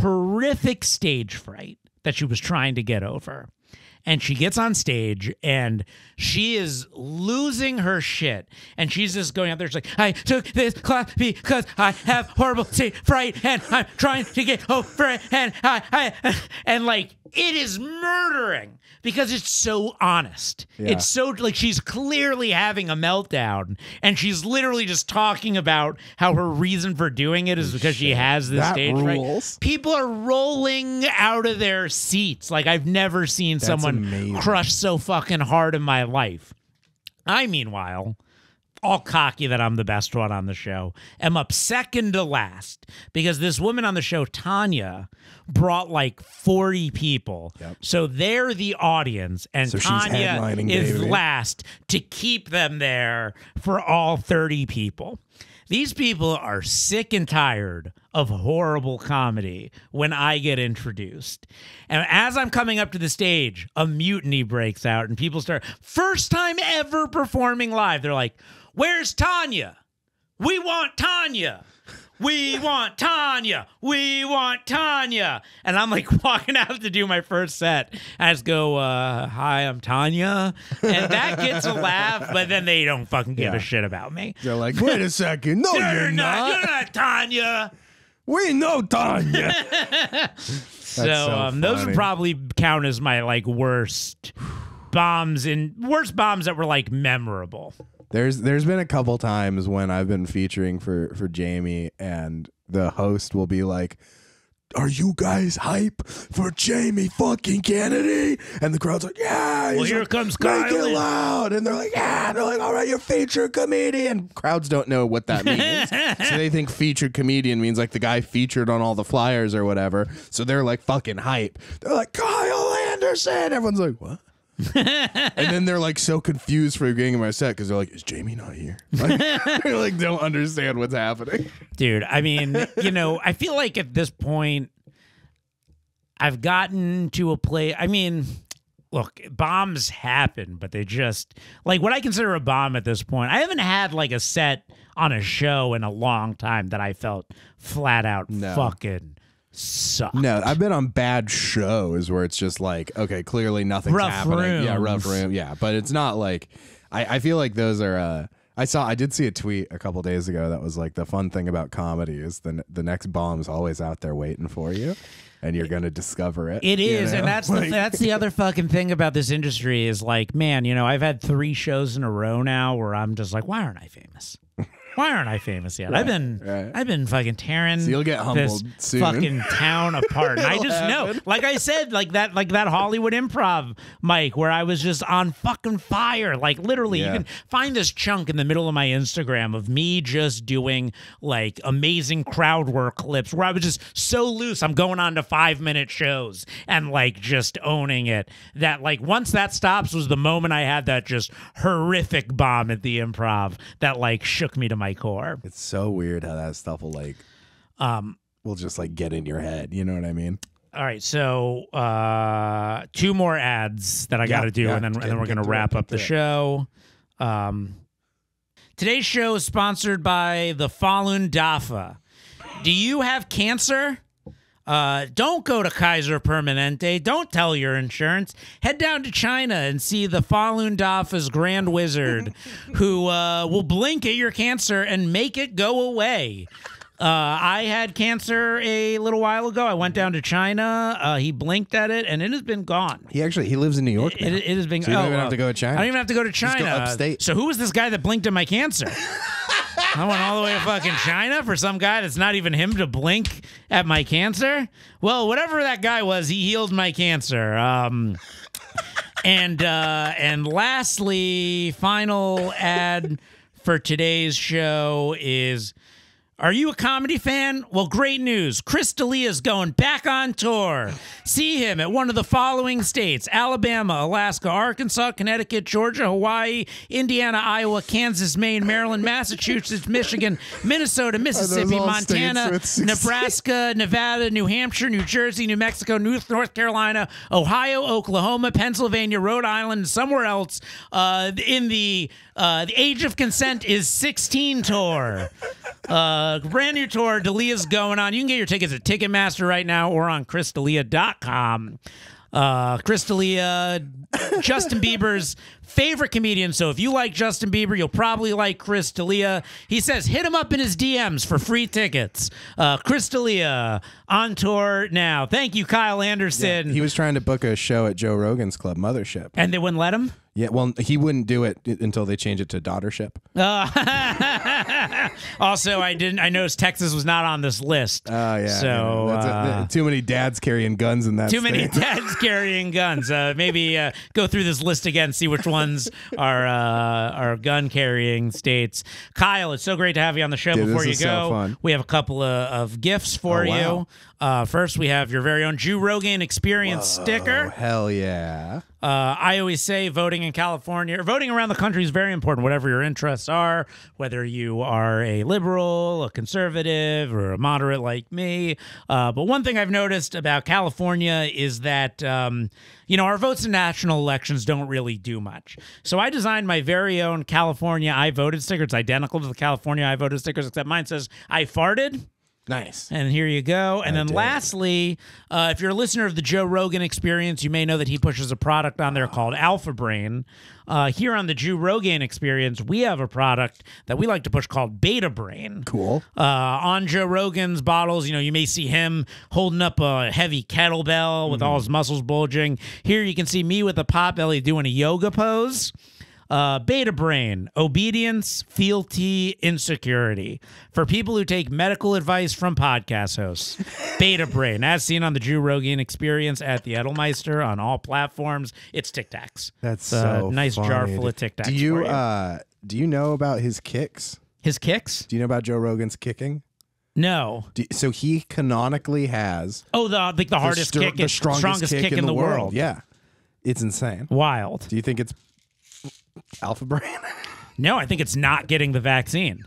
horrific stage fright that she was trying to get over. And she gets on stage and she is losing her shit. And she's just going out there. She's like, I took this class because I have horrible fright and I'm trying to get over it. And I, I, and like, it is murdering because it's so honest. Yeah. It's so like she's clearly having a meltdown and she's literally just talking about how her reason for doing it is because she has this That stage fright. rules. People are rolling out of their seats like I've never seen someone amazing. crush so fucking hard in my life. I meanwhile all cocky that I'm the best one on the show, am up second to last because this woman on the show, Tanya, brought like 40 people. So they're the audience, and So Tanya is baby. last to keep them there for all 30 people. These people are sick and tired of horrible comedy when I get introduced. And as I'm coming up to the stage, a mutiny breaks out and people start, first time ever performing live. They're like, Where's Tanya? We want Tanya. We want Tanya. We want Tanya. And I'm like walking out to do my first set. I just go, uh, Hi, I'm Tanya. And that gets a laugh, but then they don't fucking give Yeah. a shit about me. They're like, wait a second. No, you're, You're not, you're not Tanya. We know Tanya. So, so um, those would probably count as my like worst bombs and worst bombs that were like memorable. There's there's been a couple times when I've been featuring for for Jamie and the host will be like are you guys hype for Jamie fucking Kennedy? And the crowd's like, yeah. He's Well, here like, comes Make it loud. And they're like, yeah. They're like, all right, you're featured comedian. Crowds don't know what that means. so they think featured comedian means like the guy featured on all the flyers or whatever. So they're like fucking hype. They're like, Kyle Anderson. Everyone's like, what? and then they're like so confused for getting in my set because they're like, "Is Jamie not here?" Like, they like don't understand what's happening. Dude, I mean, you know, I feel like at this point, I've gotten to a place. I mean, look, bombs happen, but they just like what I consider a bomb at this point. I haven't had like a set on a show in a long time that I felt flat out No. fucking sucked. No, I've been on bad shows where it's just like, okay, clearly nothing's Rough happening. Yeah, rough room. Yeah, but it's not like I, I feel like those are. uh I saw. I did see a tweet a couple days ago that was like the fun thing about comedy is the the next bomb's always out there waiting for you, and you're gonna discover it. It is, know? and that's the that's the other fucking thing about this industry is like, man, you know, I've had three shows in a row now where I'm just like, why aren't I famous? Why aren't I famous yet? I've been right. I've been fucking tearing So you'll get humbled this soon. fucking town apart. And I just know, like I said, like that like that Hollywood improv mic where I was just on fucking fire. Like literally, Yeah. you can find this chunk in the middle of my Instagram of me just doing like amazing crowd work clips where I was just so loose. I'm going on to five minute shows and like just owning it. That like once that stops was the moment I had that just horrific bomb at the improv that like shook me to my core. It's so weird how that stuff will like Um, will just like get in your head. You know what I mean? All right, so uh, two more ads that I got to do, yeah, and then and then we're gonna it, wrap up the it. show. Um, today's show is sponsored by the Falun Dafa. Do you have cancer? Uh, don't go to Kaiser Permanente. Don't tell your insurance. Head down to China and see the Falun Dafa's Grand Wizard, who uh, will blink at your cancer and make it go away. Uh, I had cancer a little while ago. I went down to China. Uh, he blinked at it, and it has been gone. He actually he lives in New York. It, now. it has been. So you don't oh, even have to go to China. I don't even have to go to China. go upstate. So who was this guy that blinked at my cancer? I went all the way to fucking China for some guy that's not even him to blink at my cancer. Well, whatever that guy was, he healed my cancer. Um, and uh, and lastly, final ad for today's show is. Are you a comedy fan? Well, great news. Chris D'Elia is going back on tour. See him at one of the following states Alabama, Alaska, Arkansas, Connecticut, Georgia, Hawaii, Indiana, Iowa, Kansas, Maine, Maryland, Massachusetts, Michigan, Minnesota, Mississippi, Montana, states with six- Nebraska, Nevada, New Hampshire, New Jersey, New Mexico, New North Carolina, Ohio, Oklahoma, Pennsylvania, Rhode Island, and somewhere else uh, in the uh, the Age of Consent is 16 tour. Uh, brand new tour. D'Elia's going on. You can get your tickets at Ticketmaster right now or on chrisdelia.com. Uh, Chris D'Elia, Justin Bieber's favorite comedian. So if you like Justin Bieber, you'll probably like Chris D'Elia. He says hit him up in his DMs for free tickets. Uh, Chris D'Elia on tour now. Thank you, Kyle Anderson. He was trying to book a show at Joe Rogan's club, Mothership. and they wouldn't let him. Yeah, well, he wouldn't do it until they change it to Daughtership. Uh, also, I didn't. I noticed Texas was not on this list. Oh yeah. So, yeah. That's uh, it. too many dads carrying guns in that. Too many dads carrying guns. Uh, maybe uh, go through this list again, see which ones are uh, are gun carrying states. Kyle, it's so great to have you on the show. Dude, Before you so go, fun. we have a couple of, of gifts for Oh, wow. Uh, first, we have your very own Jew Rogaine Experience Oh sticker. hell yeah! Uh, I always say voting in California, or voting around the country is very important, whatever your interests are, whether you are a liberal, a conservative, or a moderate like me. Uh, but one thing I've noticed about California is that, um, you know, our votes in national elections don't really do much. So I designed my very own California I voted sticker. It's identical to the California I voted stickers, except mine says I farted. Nice. And here you go. And then did. lastly, uh, if you're a listener of the Joe Rogan Experience, you may know that he pushes a product on there called Alpha Brain. Uh, here on the Jew Rogaine Experience, we have a product that we like to push called Beta Brain. Cool. Uh, on Joe Rogan's bottles, you know, you may see him holding up a heavy kettlebell with all his muscles bulging. Here you can see me with a pot belly doing a yoga pose. Uh, beta brain, obedience, fealty, insecurity. For people who take medical advice from podcast hosts. beta brain, as seen on the Jew Rogaine experience at the Edelmeister on all platforms. It's Tic Tacs. That's a so nice jar full of. Tic Tacs. Do you you. uh do you know about his kicks? His kicks? Do you know about Joe Rogan's kicking? No. Do, so he canonically has Oh, the like the hardest the, str- kick, the strongest, kick, in, the, world. Yeah, it's insane. Wild. Do you think it's Alpha Brain? No, I think it's not getting the vaccine.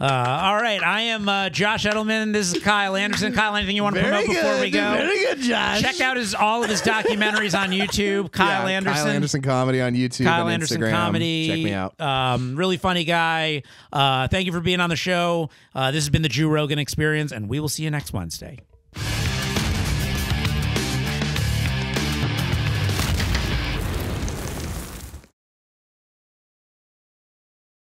Uh, all right, I am uh, Josh Edelman. This is Kyle Anderson. Kyle, anything you want to promote before we go? Very good, Josh. Check out his all of his documentaries on YouTube. Kyle Yeah, Anderson. Kyle Anderson comedy on YouTube. Kyle and Anderson Instagram. comedy. Check me out. Um, really funny guy. Uh, thank you for being on the show. Uh, this has been the Jew Rogaine Experience, and we will see you next Wednesday.